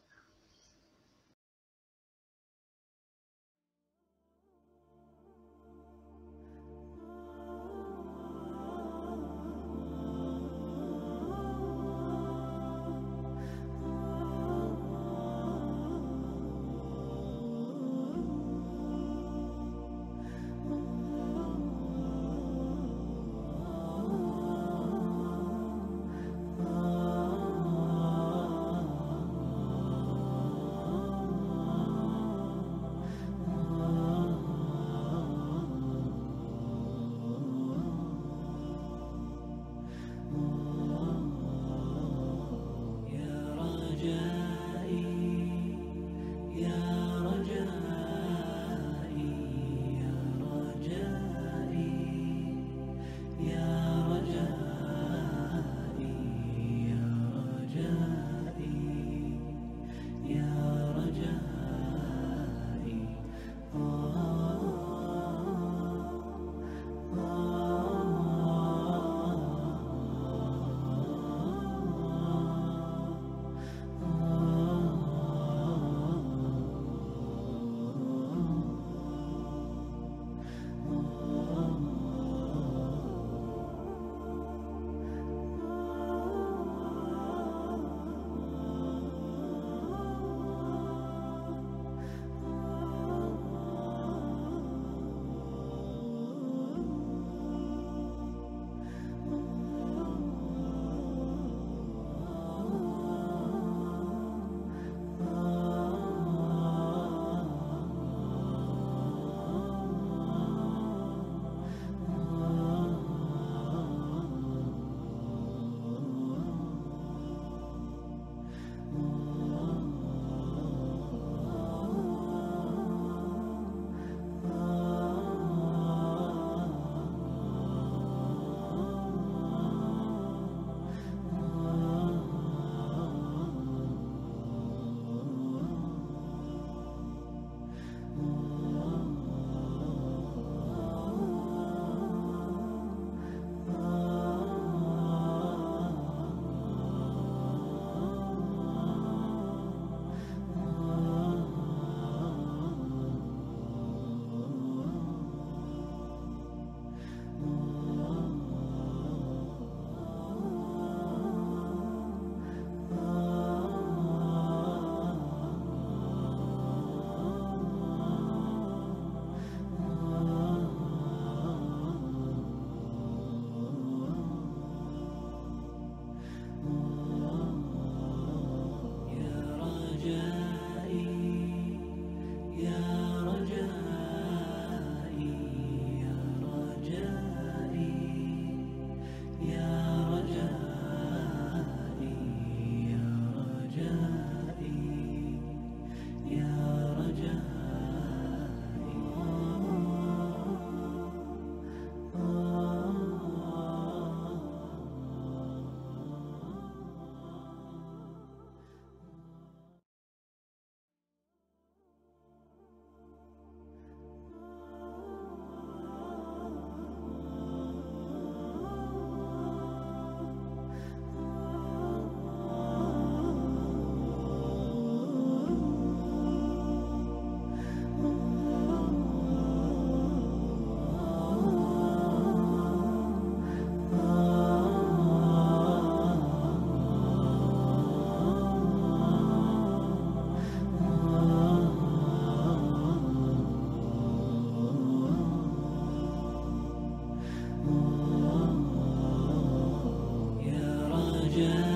Yeah.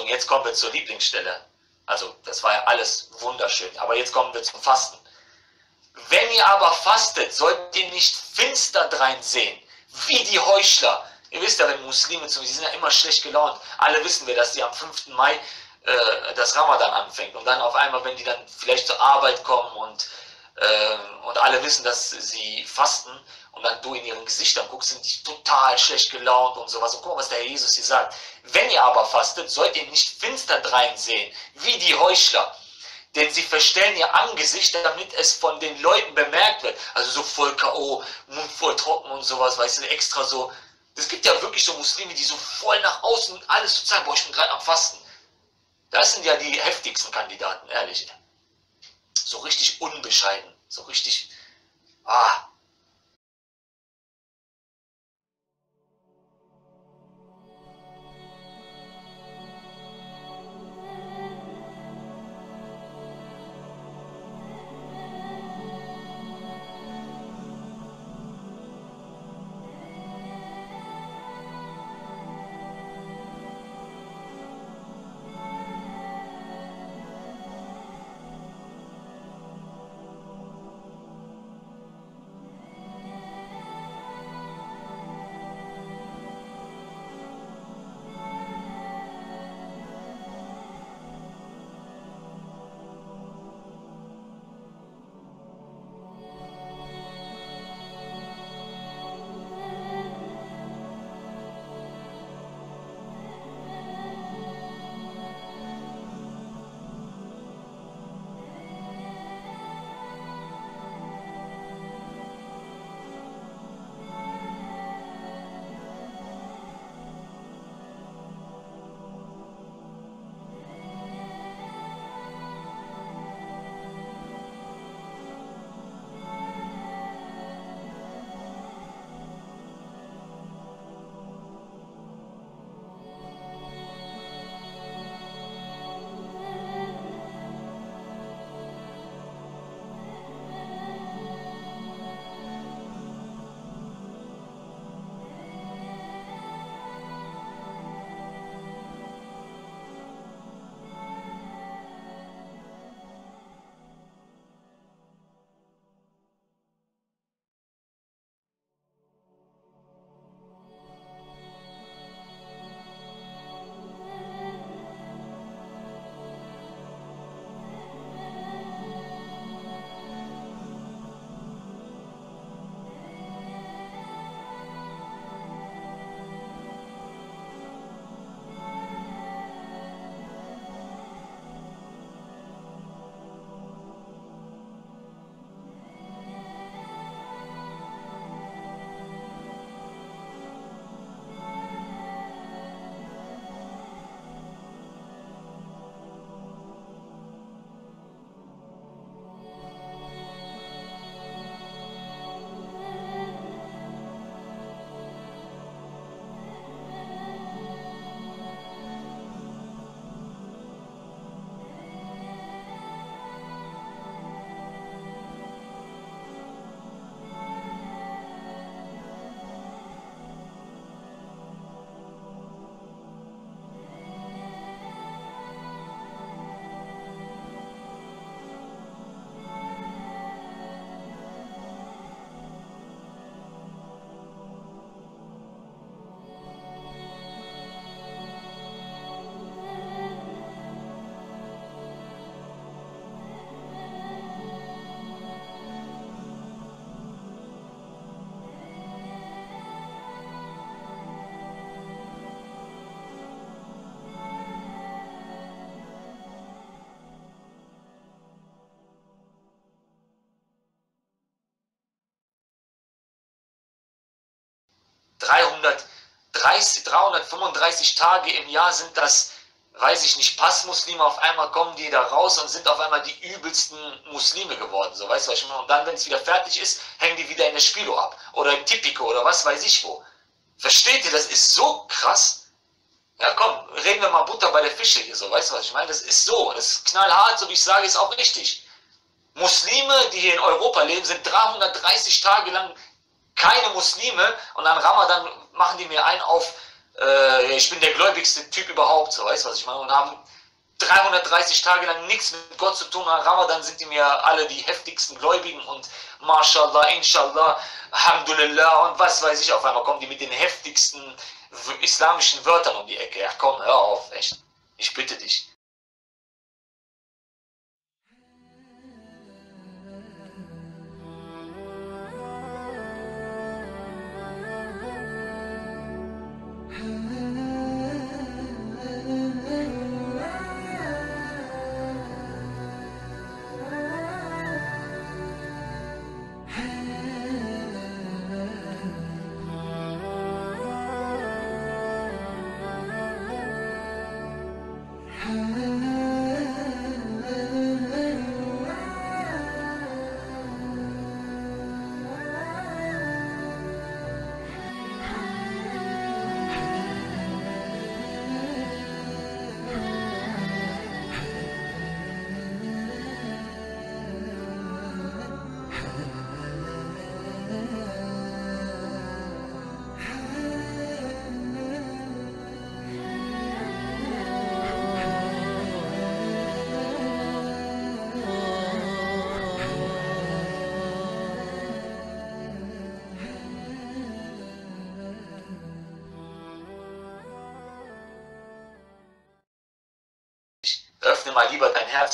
Achtung, jetzt kommen wir zur Lieblingsstelle. Also, das war ja alles wunderschön. Aber jetzt kommen wir zum Fasten. Wenn ihr aber fastet, sollt ihr nicht finster drein sehen, wie die Heuchler. Ihr wisst ja, wenn Muslime zum, die sind ja immer schlecht gelaunt. Alle wissen wir, dass die am 5. Mai äh, das Ramadan anfängt. Und dann auf einmal, wenn die dann vielleicht zur Arbeit kommen und, äh, und alle wissen, dass sie fasten und dann du in ihren Gesichtern guckst, sind die total schlecht gelaunt und sowas. Und guck mal, was der Herr Jesus hier sagt. Wenn ihr aber fastet, sollt ihr nicht finster drein sehen, wie die Heuchler. Denn sie verstellen ihr Angesicht, damit es von den Leuten bemerkt wird. Also so voll K.O., Mund voll trocken und sowas, weißt du, extra so. Es gibt ja wirklich so Muslime, die so voll nach außen alles so zeigen, boah, ich bin gerade am Fasten. Das sind ja die heftigsten Kandidaten, ehrlich. So richtig unbescheiden, so richtig, ah, dreihundertdreißig, 335 Tage im Jahr sind das, weiß ich nicht, Passmuslime, auf einmal kommen die da raus und sind auf einmal die übelsten Muslime geworden, so weißt du, was ich meine? Und dann, wenn es wieder fertig ist, hängen die wieder in der Spilo ab oder im Tipico oder was weiß ich wo. Versteht ihr, das ist so krass. Ja, komm, reden wir mal Butter bei der Fische hier, so, weißt du, was ich meine? Das ist so, das ist knallhart, so wie ich sage, ist auch richtig. Muslime, die hier in Europa leben, sind 330 Tage lang keine Muslime und an Ramadan machen die mir ein auf, äh, ich bin der gläubigste Typ überhaupt, so weißt du, was ich meine? Und haben 330 Tage lang nichts mit Gott zu tun. An Ramadan sind die mir alle die heftigsten Gläubigen und Mashallah, Inshallah, Alhamdulillah und was weiß ich. Auf einmal kommen die mit den heftigsten islamischen Wörtern um die Ecke. Ja, komm, hör auf, echt. Ich bitte dich.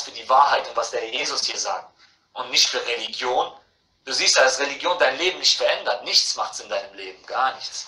Für die Wahrheit und was der Jesus hier sagt. Und nicht für Religion. Du siehst, dass Religion dein Leben nicht verändert. Nichts macht es in deinem Leben. Gar nichts.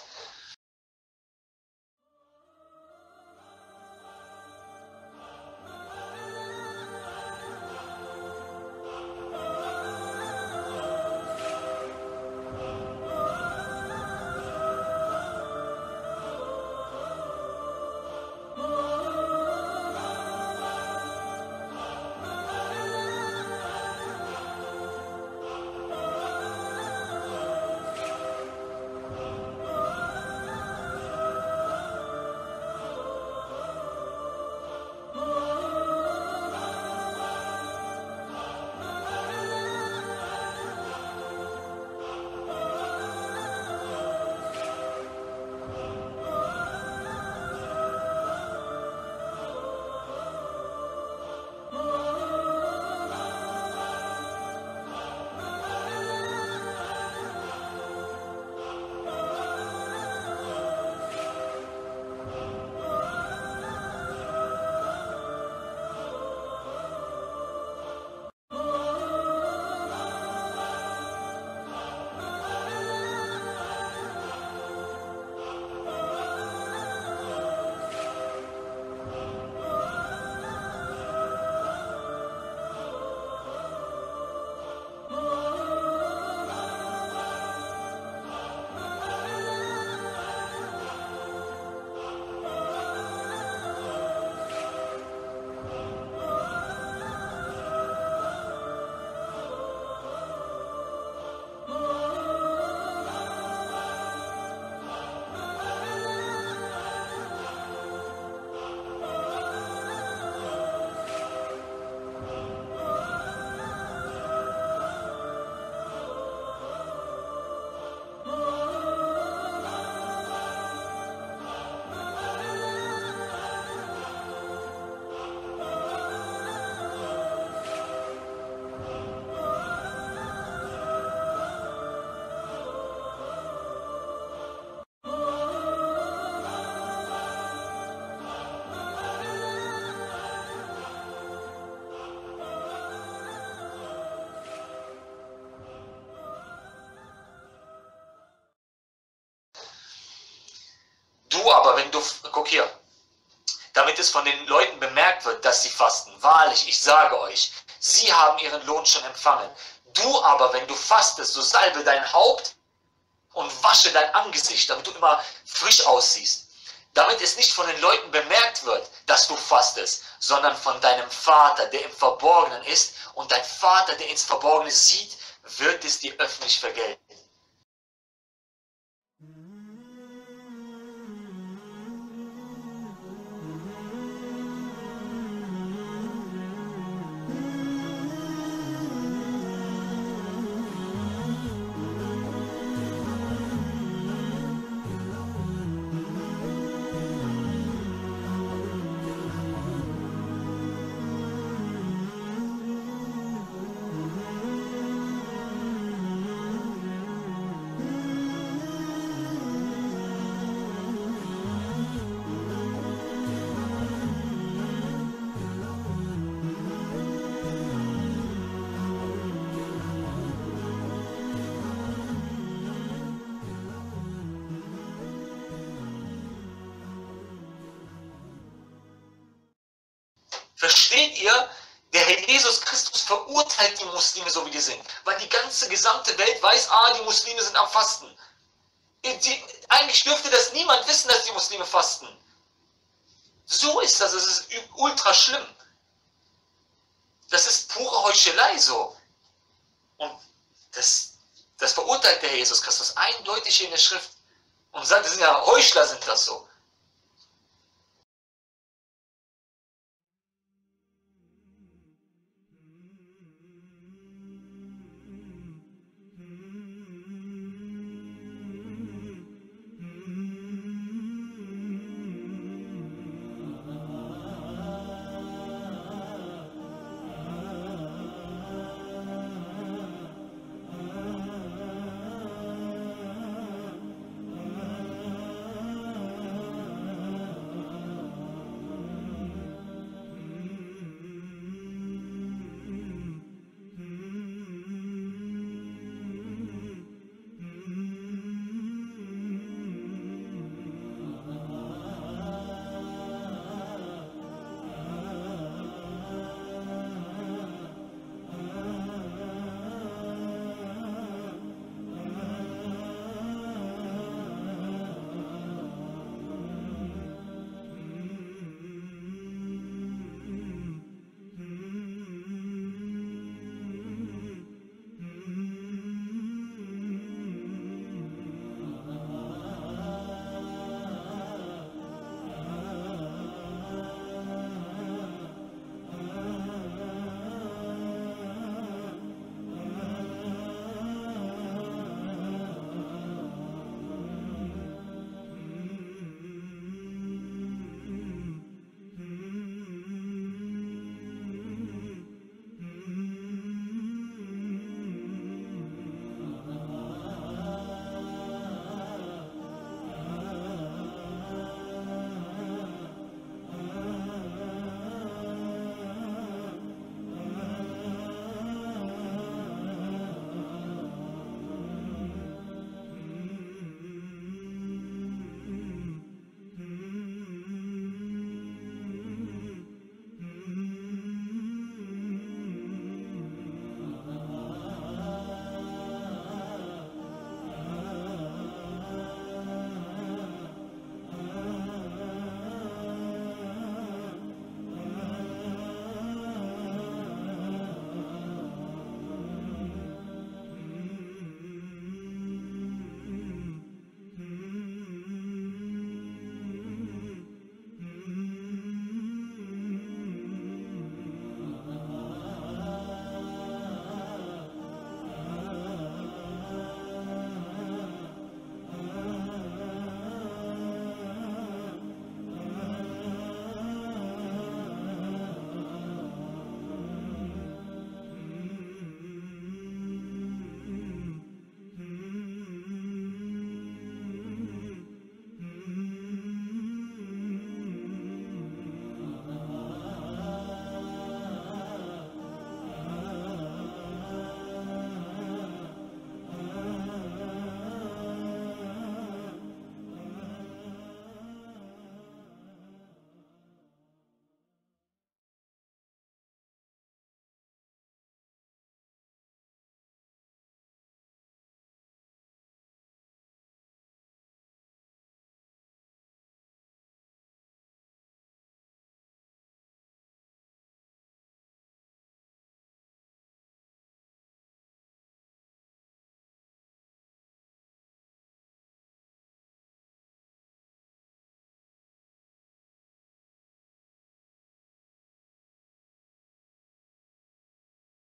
Aber, wenn du, guck hier, damit es von den Leuten bemerkt wird, dass sie fasten. Wahrlich, ich sage euch, sie haben ihren Lohn schon empfangen. Du aber, wenn du fastest, so salbe dein Haupt und wasche dein Angesicht, damit du immer frisch aussiehst. Damit es nicht von den Leuten bemerkt wird, dass du fastest, sondern von deinem Vater, der im Verborgenen ist. Und dein Vater, der ins Verborgene sieht, wird es dir öffentlich vergelten. Leute hier in der Schrift und sagen, das sind ja Heuchler, sind das so.